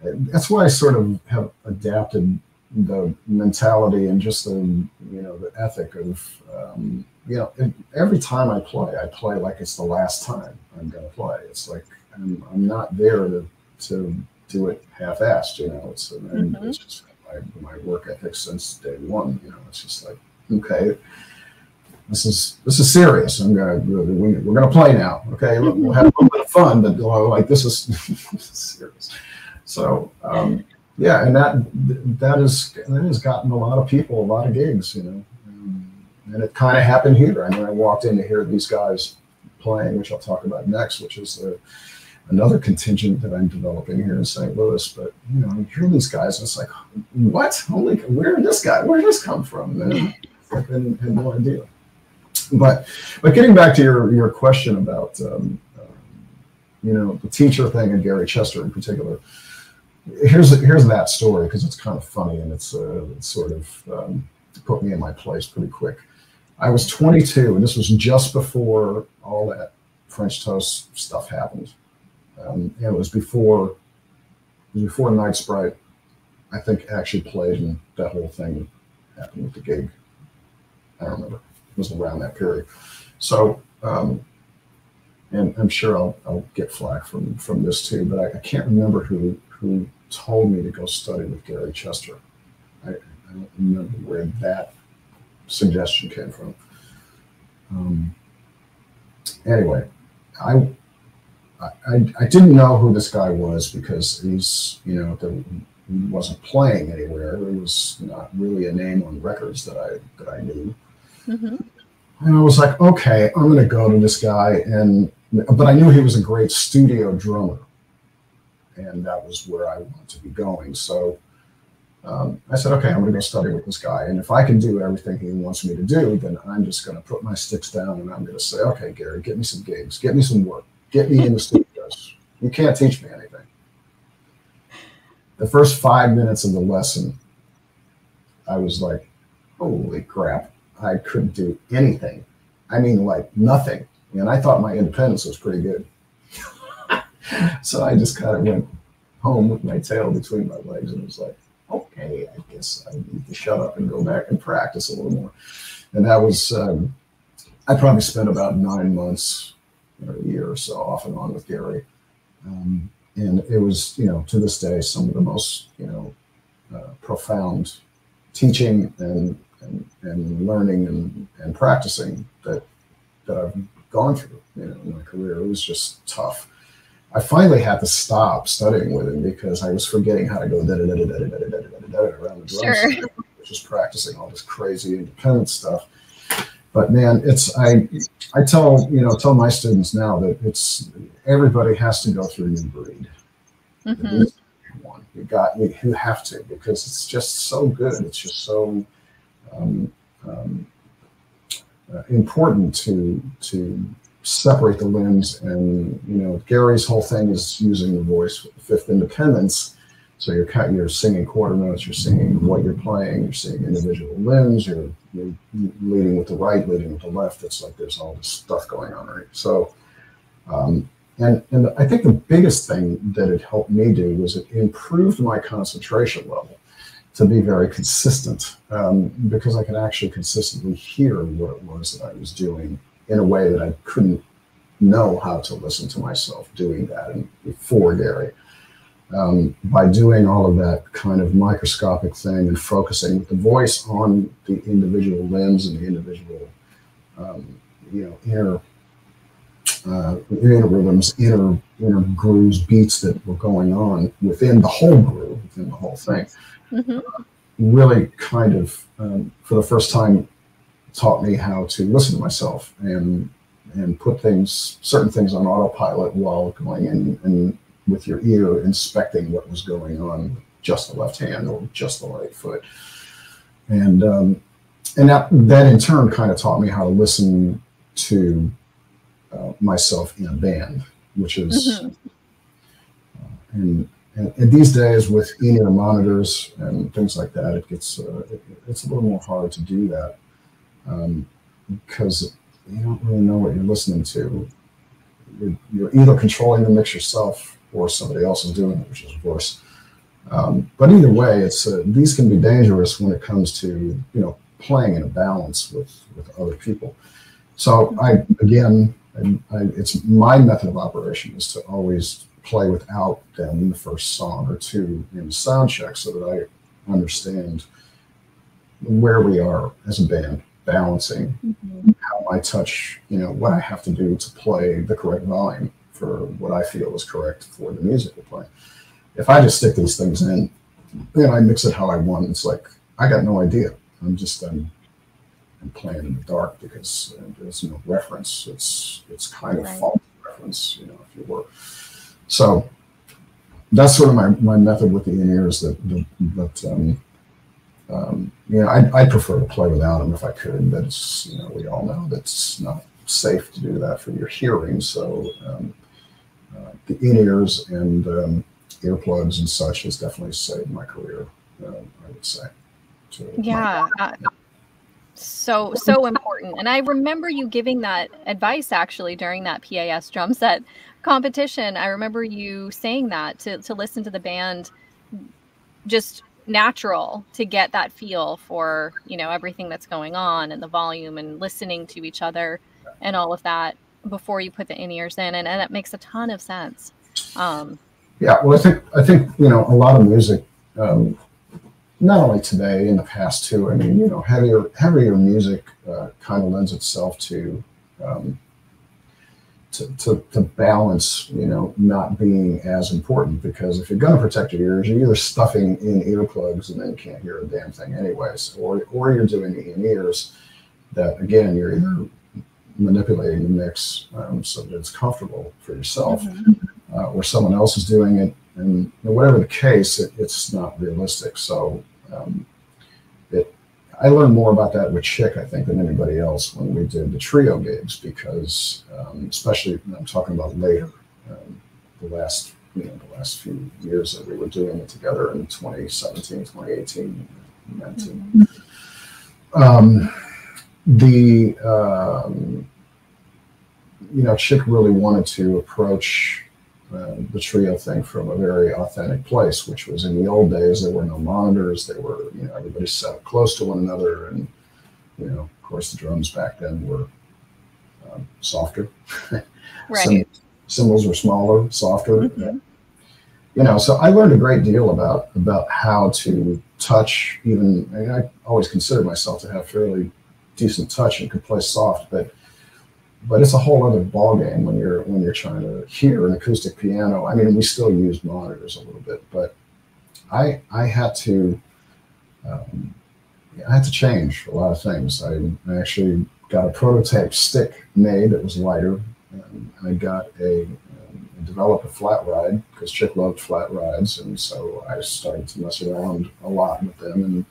that's why I sort of have adapted the mentality and just the you know the ethic of um, you know every time I play, I play like it's the last time I'm going to play. It's like I'm, I'm not there to to do it half-assed. You know, it's, mm-hmm. it's just my, my work ethic since day one. You know, it's just like okay, this is this is serious. I'm gonna we're gonna play now. Okay, we'll mm-hmm. have a little bit of fun, but like this is, this is serious. So um, yeah, and that that is that has gotten a lot of people a lot of gigs. You know, um, and it kind of happened here. I mean, I walked in to hear these guys playing, which I'll talk about next, which is the another contingent that I'm developing here in St. Louis. But you know, you hear these guys, and it's like, what? Holy, where did this guy? Where did this come from? And I had no idea. But but getting back to your your question about um, you know the teacher thing and Gary Chester in particular. Here's here's that story because it's kind of funny and it's, uh, it's sort of um, put me in my place pretty quick. I was 22, and this was just before all that French toast stuff happened. Um, and it was before before Nite Sprite, I think, actually played, and that whole thing happened with the gig. I remember. Was around that period. So, um, and I'm sure I'll, I'll get flack from from this too, but I, I, can't remember who who told me to go study with Gary Chester. I, I don't remember where that suggestion came from. Um, anyway, I, I I didn't know who this guy was because he's you know the, he wasn't playing anywhere. He was not really a name on records that I that I knew. Mm-hmm. And I was like, okay, I'm going to go to this guy, and but I knew he was a great studio drummer, and that was where I wanted to be going. So um, I said, okay, I'm going to go study with this guy. And if I can do everything he wants me to do, then I'm just going to put my sticks down and I'm going to say, okay, Gary, get me some gigs, get me some work, get me in the studios. You can't teach me anything. The first five minutes of the lesson, I was like, holy crap, I couldn't do anything. I mean, like nothing. And I thought my independence was pretty good. so I just kind of went home with my tail between my legs and was like, okay, I guess I need to shut up and go back and practice a little more. And that was, um, I probably spent about nine months or a year or so off and on with Gary. Um, and it was, you know, to this day, some of the most, you know, uh, profound teaching and, and, and learning and, and practicing that, that I've gone through, you know, in my career. It was just tough. I finally had to stop studying with him because I was forgetting how to go da da da da da da da da da around the drum sure. just practicing all this crazy independent stuff. But man, it's I I tell you know tell my students now that it's everybody has to go through new breed. Mm-hmm. One you got you, you have to because it's just so good. It's just so um, um, uh, important to to separate the limbs. And you know, Gary's whole thing is using the voice fifth independence. So you're cut, you're singing quarter notes, you're singing what you're playing, you're seeing individual limbs, you're, you're leading with the right, leading with the left. It's like there's all this stuff going on, right? So, um, and and I think the biggest thing that it helped me do was it improved my concentration level to be very consistent um, because I could actually consistently hear what it was that I was doing in a way that I couldn't know how to listen to myself doing that and before Gary. Um, by doing all of that kind of microscopic thing and focusing with the voice on the individual limbs and the individual, um, you know, inner uh, inner rhythms, inner inner grooves, beats that were going on within the whole groove, within the whole thing. Mm-hmm. Really, kind of um, for the first time, taught me how to listen to myself and and put things certain things on autopilot while going in and with your ear inspecting what was going on just the left hand or just the right foot and um, and that that in turn kind of taught me how to listen to uh, myself in a band which is mm-hmm. uh, and, and, and, these days with in-ear monitors and things like that it gets uh, it, it's a little more hard to do that um, because you don't really know what you're listening to. You're, you're, either controlling the mix yourself or somebody else is doing it, which is worse. Um, but either way, it's uh, these can be dangerous when it comes to you know playing in a balance with with other people. So I again, I, I, it's my method of operation is to always play without them the first song or two in the sound check so that I understand where we are as a band, balancing mm-hmm. how I touch, you know, what I have to do to play the correct volume for what I feel is correct for the music we're playing. If I just stick these things in, then I mix it how I want. It's like I got no idea. I'm just um, I'm playing in the dark because uh, there's no reference. It's it's kind of right. false reference, you know, if you were. So that's sort of my, my method with the in ears. That but um, um, you know, I I prefer to play without them if I could. But it's you know we all know that's not safe to do that for your hearing. So um, uh, the in ears and um, earplugs and such has definitely saved my career. Uh, I would say. yeah. Uh, so so important and i remember you giving that advice actually during that pas drum set competition i remember you saying that to, to listen to the band just natural to get that feel for you know everything that's going on and the volume and listening to each other and all of that before you put the in-ears in and, and that makes a ton of sense um, yeah, well, I think I think you know a lot of music, um, not only today in the past too. I mean, you know, heavier heavier music uh, kind of lends itself to, um, to, to to balance. You know, not being as important because if you're going to protect your ears, you're either stuffing in earplugs and then you can't hear a damn thing anyways, or or you're doing in ears that again you're either manipulating the mix um, so that it's comfortable for yourself. Mm-hmm uh, or someone else is doing it. And whatever the case, it, it's not realistic. So um, I learned more about that with Chick, I think, than anybody else when we did the trio gigs, because um, especially I'm talking about later, um, the last you know the last few years that we were doing it together in 2017, 2018, 19. Mm-hmm. Um, the um, you know Chick really wanted to approach uh, the trio thing from a very authentic place, which was in the old days. There were no monitors. They were, you know, everybody sat up close to one another, and you know, of course, the drums back then were um, softer. right. cymbals were smaller, softer. Mm-hmm. You know, so I learned a great deal about about how to touch. Even I, mean, I always considered myself to have fairly decent touch and could play soft, but but it's a whole other ballgame when you're when you're trying to hear an acoustic piano. I mean, we still use monitors a little bit, but I I had to um, I had to change a lot of things. I, I actually got a prototype stick made that was lighter. And I got a um, developed a flat ride because Chick loved flat rides, and so I started to mess around a lot with them. And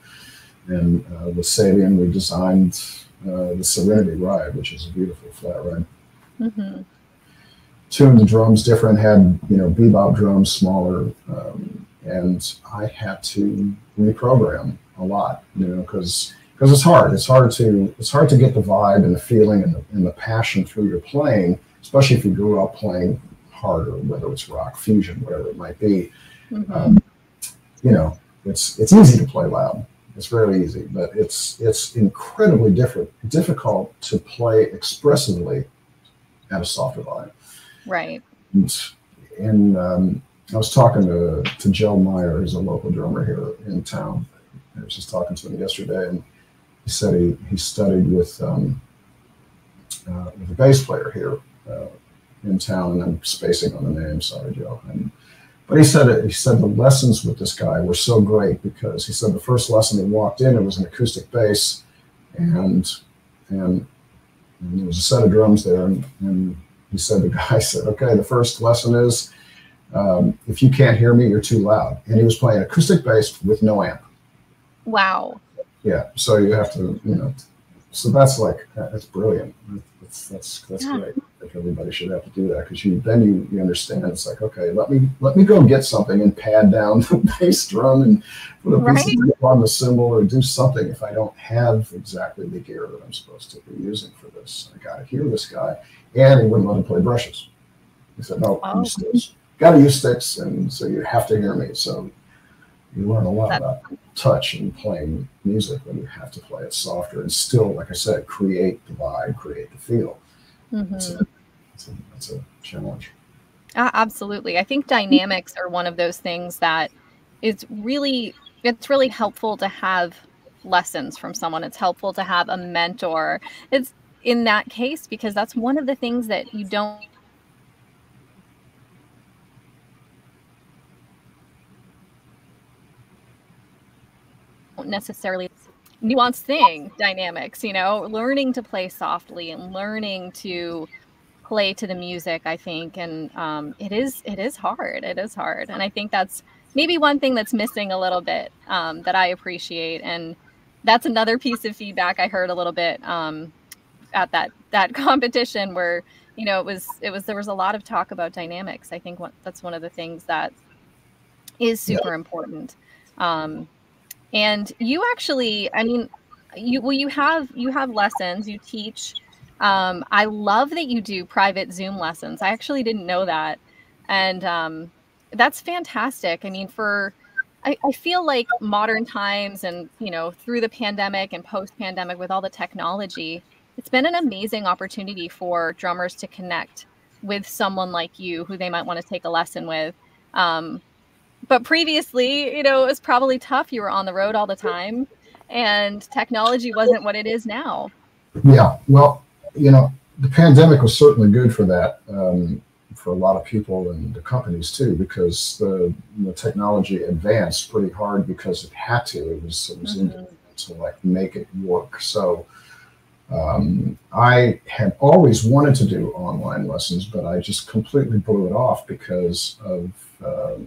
and uh, with Sabian, we designed uh, the Serenity ride, which is a beautiful flat ride. Mm-hmm. Tuned the drums different, had you know bebop drums smaller, um, and I had to reprogram a lot, you know, because because it's hard. It's hard to it's hard to get the vibe and the feeling and the, and the passion through your playing, especially if you grew up playing harder, whether it's rock, fusion, whatever it might be. Mm-hmm. Um, you know, it's it's easy to play loud it's very easy, but it's it's incredibly different, difficult to play expressively at a softer volume. Right. And, and um, I was talking to, to Joe Meyer, who's a local drummer here in town. I was just talking to him yesterday, and he said he, he studied with um, uh, with a bass player here uh, in town, and I'm spacing on the name. Sorry, Joe. And but he said it, he said the lessons with this guy were so great because he said the first lesson he walked in, it was an acoustic bass and and, and there was a set of drums there and, and he said the guy said, Okay, the first lesson is um, if you can't hear me, you're too loud. And he was playing acoustic bass with no amp. Wow. Yeah. So you have to, you know, so that's like that's brilliant. That's that's that's yeah. great. I think everybody should have to do that because you then you, you understand. It's like okay, let me let me go get something and pad down the bass drum and put a right. piece of on the cymbal or do something if I don't have exactly the gear that I'm supposed to be using for this. I got to hear this guy, and he wouldn't let him play brushes. He said no, oh. got to use sticks, and so you have to hear me. So you learn a lot about touch and playing music when you have to play it softer and still, like I said, create the vibe, create the feel. Mm-hmm. That's, a, that's, a, that's a challenge. absolutely. I think dynamics are one of those things that is really it's really helpful to have lessons from someone. It's helpful to have a mentor. It's in that case because that's one of the things that you don't necessarily nuanced thing dynamics you know learning to play softly and learning to play to the music i think. And um, it is it is hard it is hard. And i think that's maybe one thing that's missing a little bit um, that i appreciate. And that's another piece of feedback i heard a little bit um, at that that competition where you know it was it was there was a lot of talk about dynamics. I think what, that's one of the things that is super important. Um, and you actually i mean you well you have you have lessons you teach. Um, i love that you do private zoom lessons. I actually didn't know that. And um, that's fantastic. I mean for I, I feel like modern times and you know through the pandemic and post pandemic with all the technology it's been an amazing opportunity for drummers to connect with someone like you who they might want to take a lesson with. Um, but previously, you know, it was probably tough. You were on the road all the time and technology wasn't what it is now. Yeah. Well, you know, the pandemic was certainly good for that, um, for a lot of people and the companies too, because the, the technology advanced pretty hard because it had to. It was, it was mm-hmm. to like make it work. So, um, I had always wanted to do online lessons, but I just completely blew it off because of uh,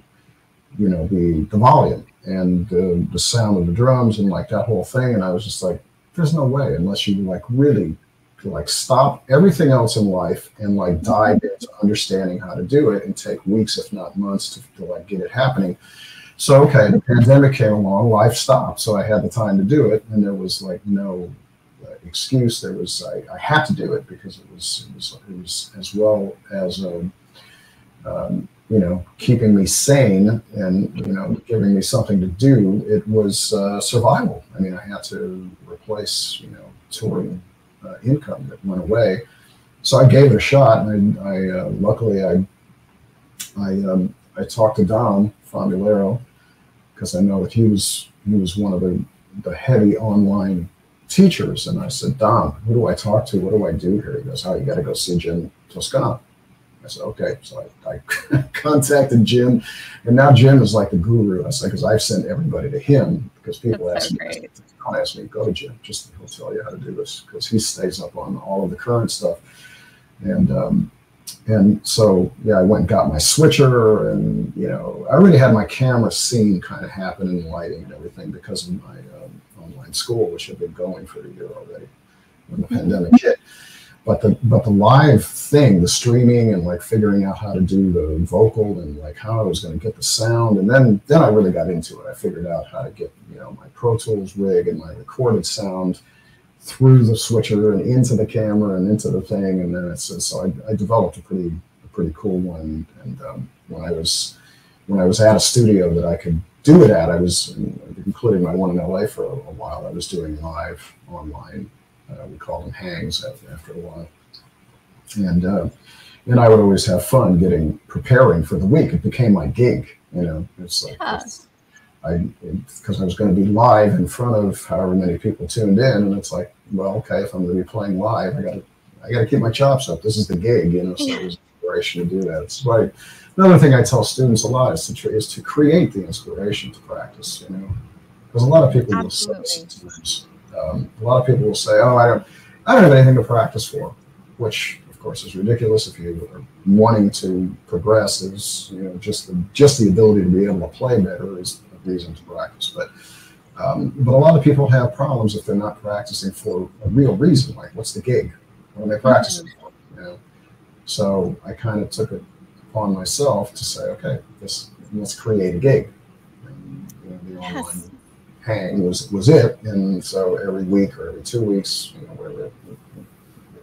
you know the the volume and uh, the sound of the drums and like that whole thing. And i was just like there's no way unless you like really like stop everything else in life and like dive into understanding how to do it and take weeks if not months to, to like get it happening. So okay the pandemic came along life stopped. So i had the time to do it. And there was like no uh, excuse. There was I, I, had to do it because it was it was, it was as well as a, um, um you know, keeping me sane and, you know, giving me something to do, it was uh, survival. I mean, I had to replace, you know, touring uh, income that went away. So I gave it a shot, and I, I uh, luckily I I um, I talked to Dom Famularo because I know that he was he was one of the the heavy online teachers, and I said, Dom, who do I talk to? What do I do here? He goes, Oh, you got to go see Jim Toscano. I said, okay. So I, I contacted Jim, and now Jim is like the guru. I said, because I've sent everybody to him because people That's ask so me, don't ask me, go to Jim. Just he'll tell you how to do this because he stays up on all of the current stuff. And um, and so yeah, I went and got my switcher, and you know, I already had my camera scene kind of happening, lighting and everything because of my um, online school, which had been going for a year already when the pandemic hit but the but the live thing, the streaming and like figuring out how to do the vocal and like how I was going to get the sound, and then then I really got into it. I figured out how to get you know my Pro Tools rig and my recorded sound through the switcher and into the camera and into the thing, and then it's so I, I developed a pretty a pretty cool one. And um, when I was when I was at a studio that I could do it at, I was including my one in LA for a, a while. I was doing live online uh, we called them hangs after, after a while. And uh, and I would always have fun getting preparing for the week. It became my gig. You know, it's like yeah. I because I was going to be live in front of however many people tuned in, and it's like, well, okay, if I'm going to be playing live, I got to I got to keep my chops up. This is the gig, you know. So it was inspiration to do that. It's like another thing I tell students a lot is to is to create the inspiration to practice. You know, because a lot of people Absolutely. will say um, a lot of people will say, "Oh, I don't, I don't have anything to practice for," which, of course, is ridiculous. If you are wanting to progress, is you know just the just the ability to be able to play better is a reason to practice. But um, but a lot of people have problems if they're not practicing for a real reason. Like, what's the gig? What are they practicing mm-hmm. for? You know. So I kind of took it upon myself to say, okay, this let's create a gig. And, you know, the yes. online hang was was it. And so every week or every two weeks, you know, whatever it,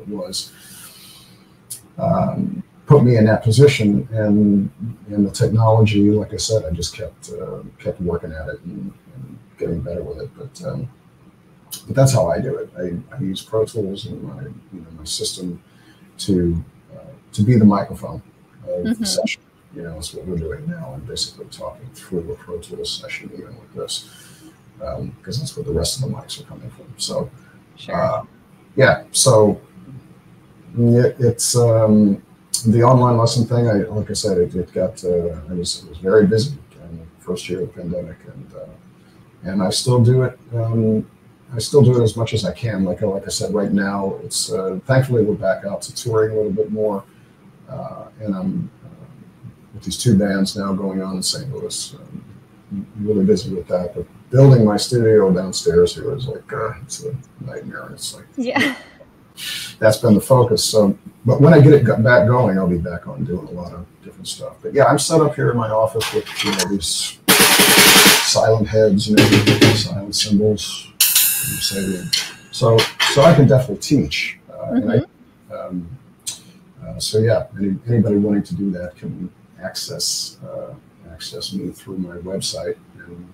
it was, um, put me in that position. And in the technology, like I said, I just kept uh, kept working at it and, and, getting better with it. But um, but that's how I do it. I, I use Pro Tools and my you know my system to uh, to be the microphone. Uh, mm-hmm. session. You know, that's what we're doing now, and basically talking through a Pro Tools session, even with this, because um, that's where the rest of the mics are coming from. So, sure. uh, yeah, so it, it's um, the online lesson thing. I like I said, it, it got uh, I was was very busy in the first year of the pandemic, and uh, and I still do it. Um, I still do it as much as I can. Like like I said, right now it's uh, thankfully we're back out to touring a little bit more, uh, and I'm uh, with these two bands now going on in St. Louis. Um, I'm really busy with that, but building my studio downstairs here is like uh, it's a nightmare. It's like yeah. That's been the focus. So, but when I get it back going, I'll be back on doing a lot of different stuff. But yeah, I'm set up here in my office with you know these silent heads, and know, silent cymbals. So, so I can definitely teach. Uh, mm-hmm. and I, um, uh, so yeah, any, anybody wanting to do that can access uh, access me through my website. And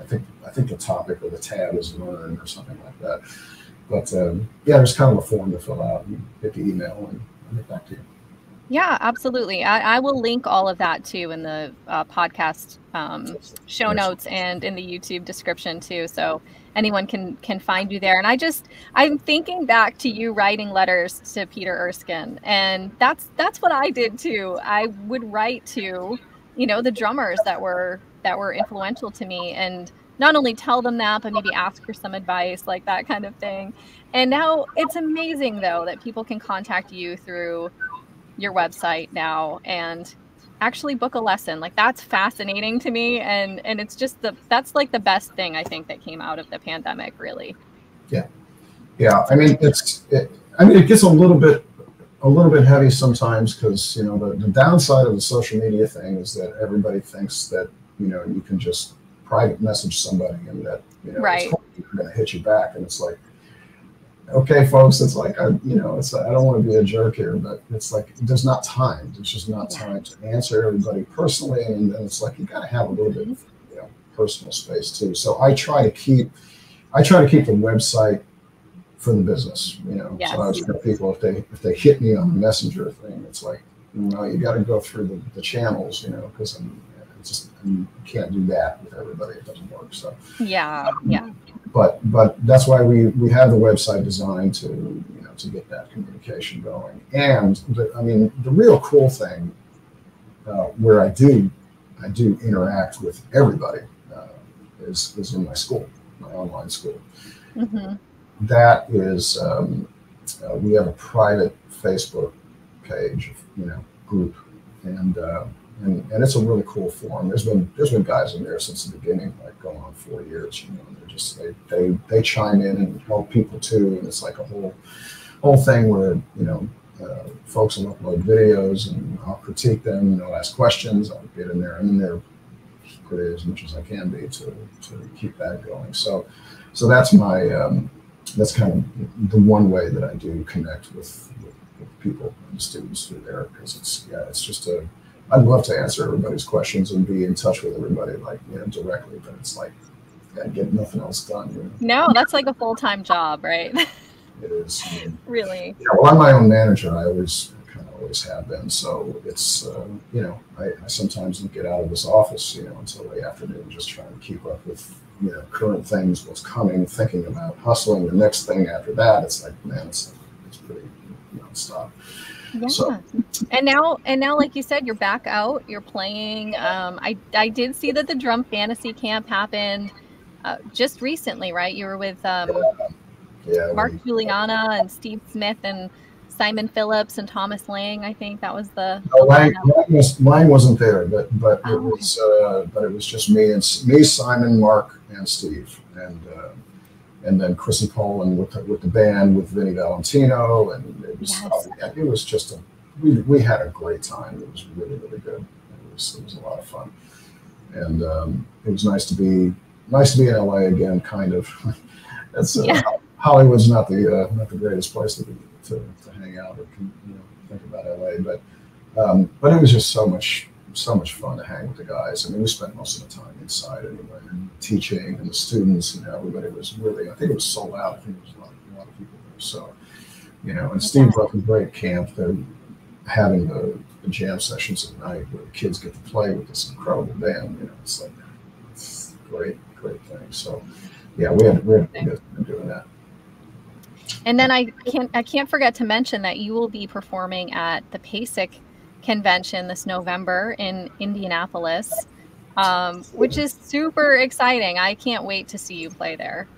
I think I think the topic or the tab is learn or something like that. But um, yeah, there's kind of a form to fill out. You hit the email and I'll get back to you. Yeah, absolutely. I, I, will link all of that too in the uh, podcast um, show notes and in the YouTube description too, so anyone can can find you there. And I just I'm thinking back to you writing letters to Peter Erskine, and that's that's what I did too. I would write to, you know, the drummers that were that were influential to me, and not only tell them that, but maybe ask for some advice, like that kind of thing. And now it's amazing though that people can contact you through your website now and actually book a lesson. Like that's fascinating to me and and it's just the that's like the best thing I think that came out of the pandemic really. Yeah. Yeah, I mean it's it, I mean it gets a little bit a little bit heavy sometimes because you know the, the downside of the social media thing is that everybody thinks that you know you can just private message somebody and that you know right. it's going to hit you back. And it's like okay folks it's like i you know it's i don't want to be a jerk here but it's like there's not time. There's just not time to answer everybody personally. And then it's like you got to have a little bit of you know personal space too. So i try to keep i try to keep the website for the business you know. Yes. so i was tell people if they if they hit me on the messenger thing it's like mm, you know you got to go through the, the channels you know because i'm just you can't do that with everybody. It doesn't work. So yeah, yeah. But but that's why we we have the website designed to you know to get that communication going. And the, I mean the real cool thing uh, where I do I do interact with everybody uh, is is in my school, my online school. Mm-hmm. That is um, uh, we have a private Facebook page, you know, group, and uh, and, and it's a really cool forum. There's been there's been guys in there since the beginning, like going on four years. You know, and they're just they they they chime in and help people too, and it's like a whole whole thing where you know uh, folks will upload videos and I'll critique them. You know, ask questions. I'll get in there. I'm in there pretty as much as I can be to to keep that going. So so that's my um, that's kind of the one way that I do connect with, with, with people and students through there because it's yeah it's just a I'd love to answer everybody's questions and be in touch with everybody like you know directly, but it's like I get nothing else done. You know? No, that's like a full time job, right? it is. I mean, really. Yeah, well, I'm my own manager. I always kind of always have been. So it's uh, you know I, I, sometimes don't get out of this office you know until the afternoon, just trying to keep up with you know current things, what's coming, thinking about hustling the next thing after that. It's like man, it's it's pretty nonstop. Yeah. So. And now, and now, like you said, you're back out. You're playing. Um, I I did see that the drum fantasy camp happened uh, just recently, right? You were with um, yeah. Mark we, Guiliana and Steve Smith and Simon Phillips and Thomas Lang. I think that was the. No, Lang, Lang, was, wasn't there, but but oh. it was uh, but it was just me and me, Simon, Mark, and Steve, and uh, and then Chrissi Poland with the, with the band with Vinnie Valentino, and it was yes. uh, it was just a we, we had a great time. It was really really good. It was it was a lot of fun, and um, it was nice to be nice to be in LA again. Kind of, that's uh, yeah. Hollywood's not the uh, not the greatest place to be to, to hang out or you know think about LA, but um, but it was just so much so much fun to hang with the guys. I mean, we spent most of the time inside anyway, and teaching and the students and everybody was really. I think it was sold out. I think it was a lot, a lot of people there. So, you know, and Steve brought a great camp. They're having the, the the jam sessions at night where the kids get to play with this incredible band. You know, it's like it's great, great thing. So yeah, we had we had been doing that. And then I can't I can't forget to mention that you will be performing at the PASIC convention this November in Indianapolis, um, which is super exciting. I can't wait to see you play there.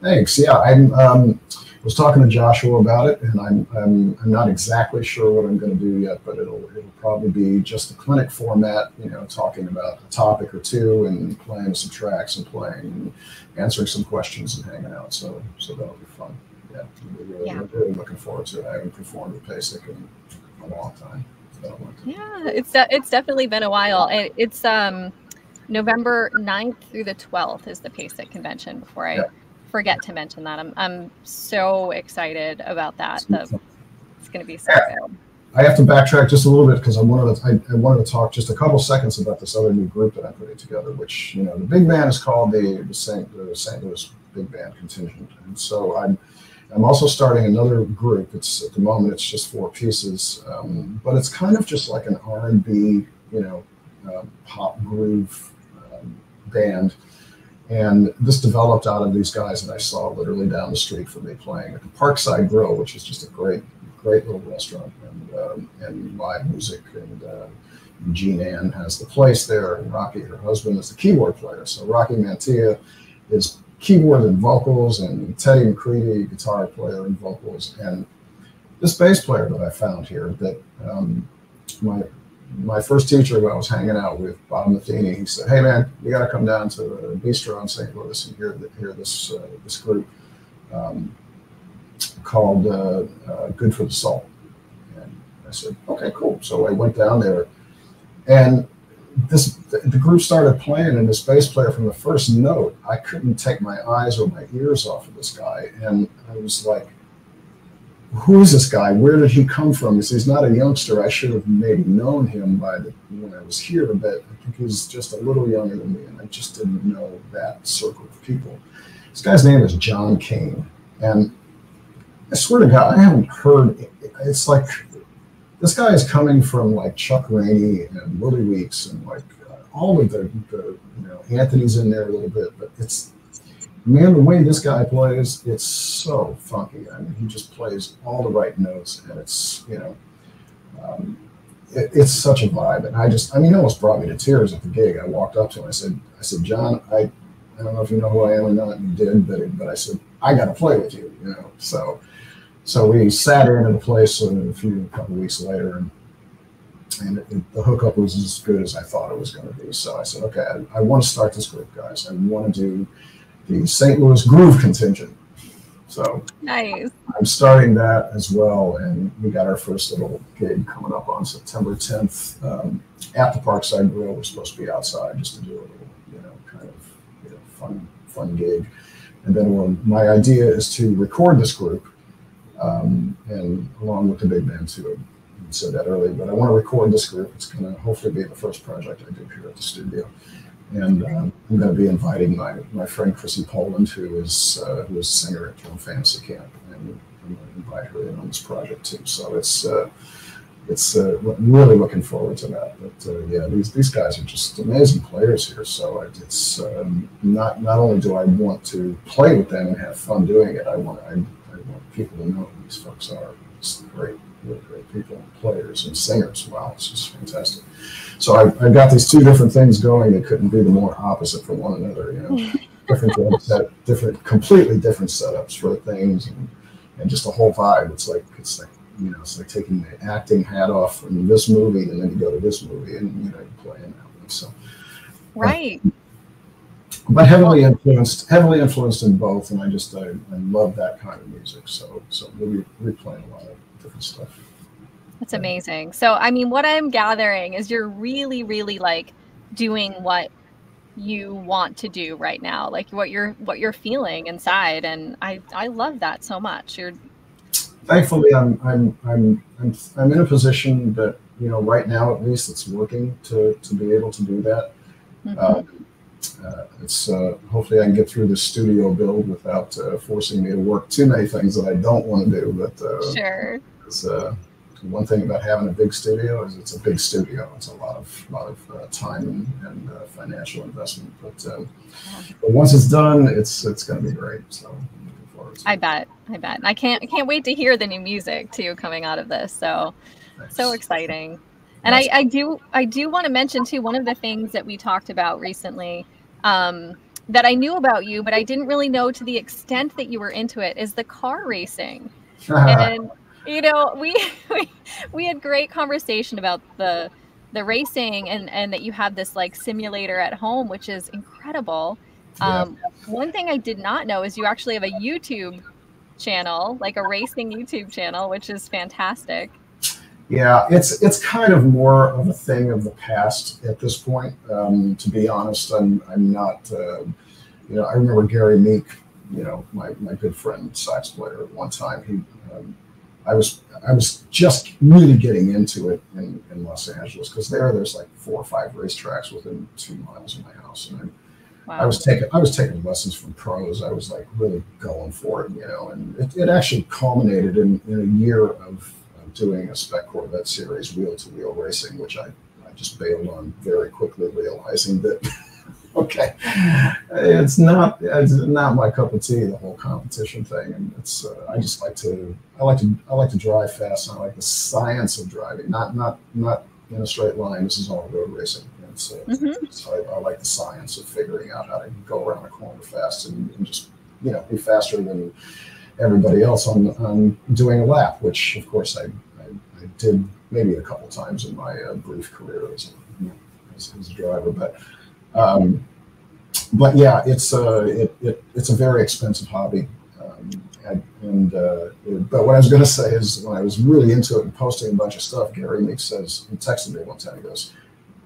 Thanks. Yeah, I um, was talking to Joshua about it, and I'm, I'm, I'm not exactly sure what I'm going to do yet, but it'll it'll probably be just a clinic format. You know, talking about a topic or two, and playing some tracks, and playing, and answering some questions, and hanging out. So so that'll be fun. Yeah, really, yeah. Really looking forward to it. I haven't performed with PASIC in a long time. Yeah, it's de- it's definitely been a while. It, it's um November 9th through the 12th is the PASIC convention before I yeah. forget to mention that. I'm I'm so excited about that. The, it's going to be so yeah. good. I have to backtrack just a little bit because I wanted to I, I, wanted to talk just a couple seconds about this other new group that I'm putting together, which you know the big band is called the the St. the St. Louis Big Band Contingent, and so I'm I'm also starting another group. It's at the moment it's just four pieces, um, but it's kind of just like an R&B, you know, uh, pop groove um, band. And this developed out of these guys that I saw literally down the street from me playing at the Parkside Grill, which is just a great, great little restaurant and um, and live music. And uh, Jean Ann has the place there, and Rocky, her husband, is the keyboard player. So Rocky Mantilla is keyboard and vocals, and Teddy McCready, guitar player and vocals, and this bass player that I found here that um, my my first teacher when I was hanging out with Bob Matheny, he said, "Hey man, you got to come down to the bistro in St. Louis and hear hear this uh, this group um, called uh, uh, Good for the Soul." And I said, "Okay, cool." So I went down there, and this the group started playing and this bass player from the first note i couldn't take my eyes or my ears off of this guy. And i was like who is this guy? Where did he come from? Because he's not a youngster. I should have maybe known him by the when i was here but i think he's just a little younger than me and i just didn't know that circle of people. This guy's name is john kane and i swear to god i haven't heard it's like this guy is coming from like Chuck Rainey and Willie Weeks and like uh, all of the, the, you know, Anthony's in there a little bit, but it's, man, the way this guy plays, it's so funky. I mean, he just plays all the right notes and it's, you know, um, it, it's such a vibe. And I just, I mean, it almost brought me to tears at the gig. I walked up to him. I said, I said, John, I, I don't know if you know who I am or not. You did, but, but I said, I got to play with you, you know? So, so we sat in at a place a few a couple weeks later, and and it, it, the hookup was as good as I thought it was going to be. So I said, okay, I, I, want to start this group, guys. I want to do the St. Louis Groove Contingent. So nice. I'm starting that as well, and we got our first little gig coming up on September 10th um, at the Parkside Grill. We're supposed to be outside just to do a little, you know, kind of you know, fun fun gig. And then my idea is to record this group um, and along with the big band too. I said that earlier, but I want to record this group. It's going to hopefully be the first project I do here at the studio. And um, I'm going to be inviting my, my friend Chrissi Poland, who is uh, who is a singer at Drum Fantasy Camp, and I'm going to invite her in on this project too. So it's uh, it's uh, really looking forward to that. But uh, yeah, these these guys are just amazing players here. So it's um, not not only do I want to play with them and have fun doing it, I want I people to know who these folks are. It's great, really great people and players and singers. Wow, it's just fantastic. So I, I got these two different things going that couldn't be the more opposite from one another. You know, different set, different, completely different setups for things, and, and just a whole vibe. It's like it's like you know, it's like taking the acting hat off from this movie, and then you go to this movie, and you know, you play in that one. So right. Uh, but heavily influenced, heavily influenced in both, and I just I, I love that kind of music. So so we're, we're playing a lot of different stuff. That's amazing. So I mean, what I'm gathering is you're really, really like doing what you want to do right now, like what you're what you're feeling inside, and I I love that so much. You're thankfully I'm I'm I'm I'm I'm in a position that you know right now at least it's working to to be able to do that. Mm-hmm. Uh, uh, it's uh, hopefully I can get through the studio build without uh, forcing me to work too many things that I don't want to do. But sure, it's, uh, one thing about having a big studio is it's a big studio. It's a lot of lot of uh, time and, and uh, financial investment. But, um, but once it's done, it's it's going to be great. So I bet. I bet. I can't I can't wait to hear the new music too coming out of this. So Thanks. so exciting. And I, I do I do want to mention too one of the things that we talked about recently um, that I knew about you, but I didn't really know to the extent that you were into it is the car racing. and you know, we, we we had great conversation about the the racing and and that you have this like simulator at home, which is incredible. Yeah. Um, one thing I did not know is you actually have a YouTube channel, like a racing YouTube channel, which is fantastic. Yeah, it's it's kind of more of a thing of the past at this point. Um, to be honest, I'm I'm not. Uh, you know, I remember Gary Meek. You know, my, my good friend sax player. At one time, he, um, I was I was just really getting into it in, in Los Angeles because there there's like four or five racetracks within two miles of my house, and I, wow. I was taking I was taking lessons from pros. I was like really going for it, you know, and it, it actually culminated in, in a year of doing a spec Corvette series wheel to wheel racing, which I, I just bailed on very quickly, realizing that okay, it's not it's not my cup of tea the whole competition thing, and it's uh, I just like to I like to I like to drive fast. And I like the science of driving, not not not in a straight line. This is all road racing. It's, uh, mm-hmm. so I, I, like the science of figuring out how to go around a corner fast and, and just you know be faster than everybody else on, on doing a lap, which of course I, I, I did maybe a couple times in my uh, brief career as a, as, as, a driver. But um, but yeah, it's a it, it, it's a very expensive hobby. Um, and, and uh, it, but what I was going to say is when I was really into it and posting a bunch of stuff, Gary Meek says he texted me one time. He goes,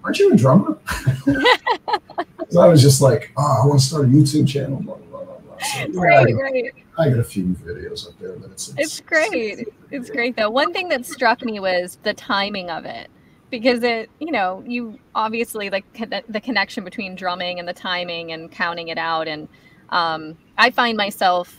"Aren't you a drummer?" so I was just like, "Oh, I want to start a YouTube channel." Right, yeah, right. I got a few videos up there, but it's it's, it's great. It's great though. One thing that struck me was the timing of it because it, you know, you obviously like the connection between drumming and the timing and counting it out, and um, I find myself,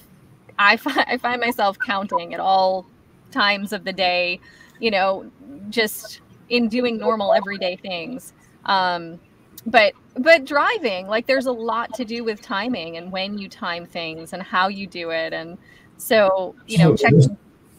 I find I find myself counting at all times of the day, you know, just in doing normal everyday things. Um, but but driving like there's a lot to do with timing and when you time things and how you do it and so you know so there's,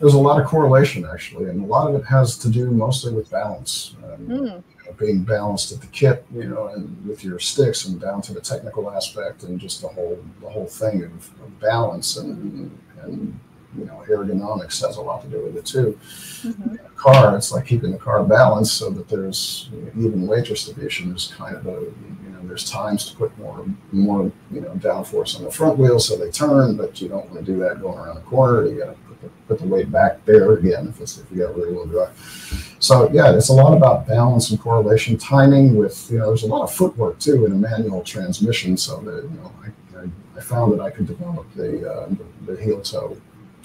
there's, a lot of correlation actually and a lot of it has to do mostly with balance um, mm. you know, being balanced at the kit you know and with your sticks and down to the technical aspect and just the whole the whole thing of, of balance and and you know ergonomics has a lot to do with it too. Mm-hmm. car it's like keeping the car balanced so that there's you know, even weight distribution is kind of a you know there's times to put more more you know downforce on the front wheel so they turn but you don't want to do that going around the corner. You got to put the, put the weight back there again if it's if you got really wheel drive. So yeah it's a lot about balance and correlation timing with you know there's a lot of footwork too in a manual transmission so that you know I, I, I found that I could develop the, uh, the, the heel toe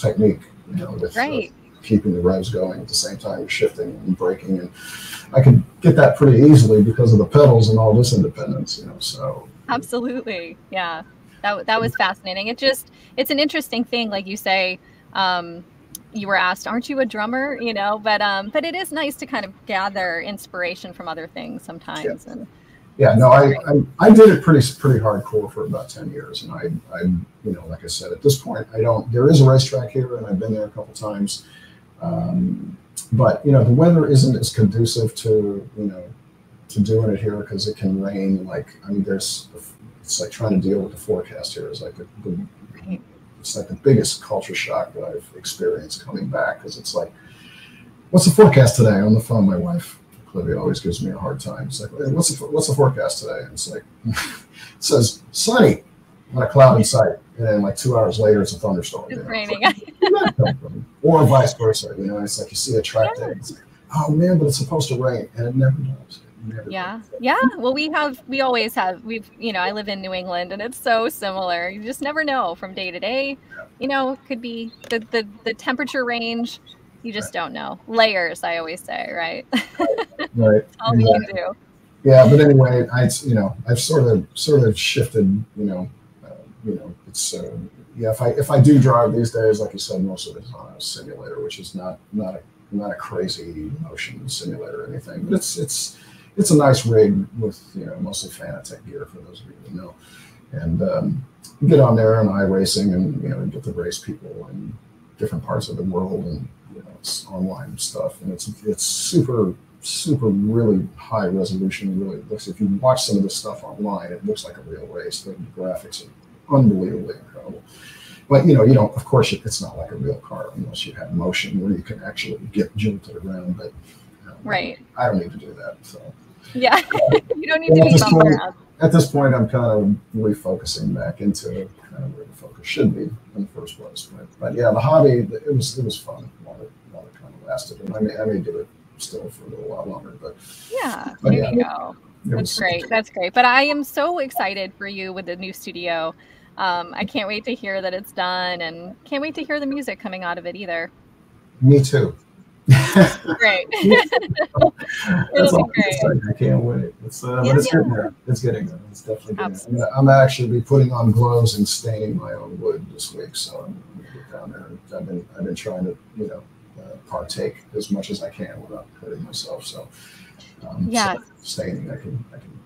technique, you know, with right. uh, keeping the revs going at the same time shifting and braking. And I could get that pretty easily because of the pedals and all this independence, you know. So absolutely, yeah, that that was fascinating. It just it's an interesting thing, like you say. Um, you were asked, "Aren't you a drummer?" You know, but um, but it is nice to kind of gather inspiration from other things sometimes, yeah. and yeah, no, I, I, I did it pretty pretty hardcore for about ten years, and I I you know like I said at this point I don't there is a racetrack here, and I've been there a couple times, um, but you know the weather isn't as conducive to you know to doing it here because it can rain. Like I mean, there's it's like trying to deal with the forecast here is like the, the it's like the biggest culture shock that I've experienced coming back because it's like, what's the forecast today? On the phone, my wife Clivy always gives me a hard time. It's like, hey, what's the what's the forecast today? And it's like, it says sunny on a cloudy sight, and then like two hours later, it's a thunderstorm. It's raining. Like, or vice versa. You know, it's like you see a track yeah. day, it's like, oh man, but it's supposed to rain, and it never does. yeah yeah well we have we always have we've you know i live in new england and it's so similar you just never know from day to day yeah. you know it could be the, the the temperature range you just right. don't know. Layers, I always say, right? Right. all we can do. Yeah, but anyway, I you know I've sort of sort of shifted. You know, uh, you know it's uh, yeah. If I if I do drive these days, like you said, most of it's on a simulator, which is not not a not a crazy motion simulator or anything, but it's it's it's a nice rig with you know mostly Fanatec gear for those of you who know, and um, you get on there and iRacing and you know get to race people in different parts of the world and it's online stuff and it's it's super super really high resolution really looks if you watch some of the stuff online it looks like a real race the graphics are unbelievably incredible. But you know you don't of course it's not like a real car unless you have motion where you can actually get jolted around but um, right. I don't need to do that so. Yeah. You don't need to be around. at this point, I'm kind of refocusing back into kind of where the focus should be in the first place. But, but yeah, the hobby it was it was fun. While lasted, and I may I may do it still for a little while longer. But yeah, but there yeah, you go. That's great. That's great. But I am so excited for you with the new studio. Um, I can't wait to hear that it's done, and can't wait to hear the music coming out of it either. Me too. great. That's all great. I can't wait. It's, uh, yeah, it's yeah. getting there. It's getting there. It's definitely getting there. I'm actually be putting on gloves and staining my own wood this week. So I'm going to get down there. I've been, I've been trying to, you know, uh, partake as much as I can without hurting myself. So, um, yeah, so staining, I can, I can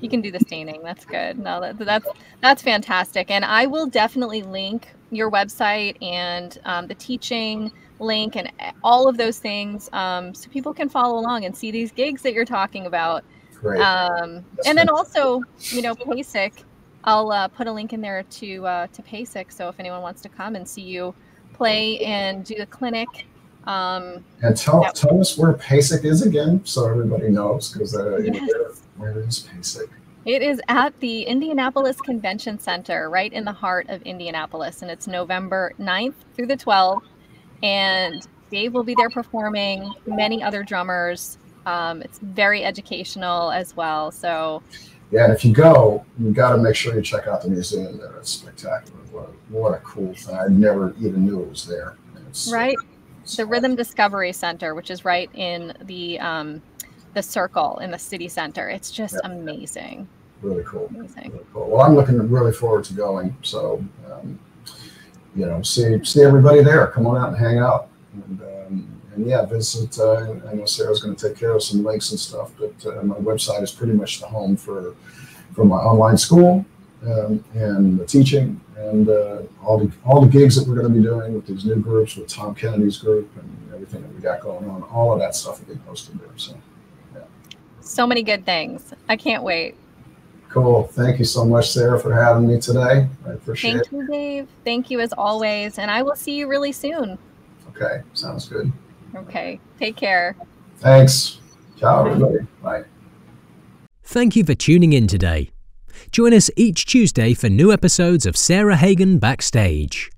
you can do the staining. That's good. No, that, that's that's fantastic. And I will definitely link your website and um, the teaching link and all of those things um, so people can follow along and see these gigs that you're talking about. Great. Um, and then also, you know, PASIC, I'll uh, put a link in there to uh, to PASIC. So if anyone wants to come and see you play and do the clinic. Um, and tell, tell us where PASIC is again so everybody knows because uh, yes. where is PASIC? It is at the Indianapolis Convention Center, right in the heart of Indianapolis, and it's November 9th through the 12th and Dave will be there performing. Many other drummers. Um, it's very educational as well. So, yeah, and if you go, you got to make sure you check out the museum there. It's spectacular. What a, what a cool thing! I never even knew it was there. It's, right, the Rhythm Discovery Center, which is right in the um, the circle in the city center. It's just yeah. amazing. Really cool. Amazing. Really cool. Well, I'm looking really forward to going. So. Um, you know, see see everybody there. Come on out and hang out. And, um, and yeah, visit. Uh, I know Sarah's going to take care of some links and stuff, but uh, my website is pretty much the home for for my online school um, and the teaching and uh, all the all the gigs that we're going to be doing with these new groups, with Tom Kennedy's group and everything that we got going on. All of that stuff will be posted there. So, yeah. So many good things. I can't wait. Cool. Thank you so much, Sarah, for having me today. I appreciate Thank it. Thank you, Dave. Thank you as always. And I will see you really soon. Okay. Sounds good. Okay. Take care. Thanks. Ciao, everybody. Bye. Thank you for tuning in today. Join us each Tuesday for new episodes of Sarah Hagan Backstage.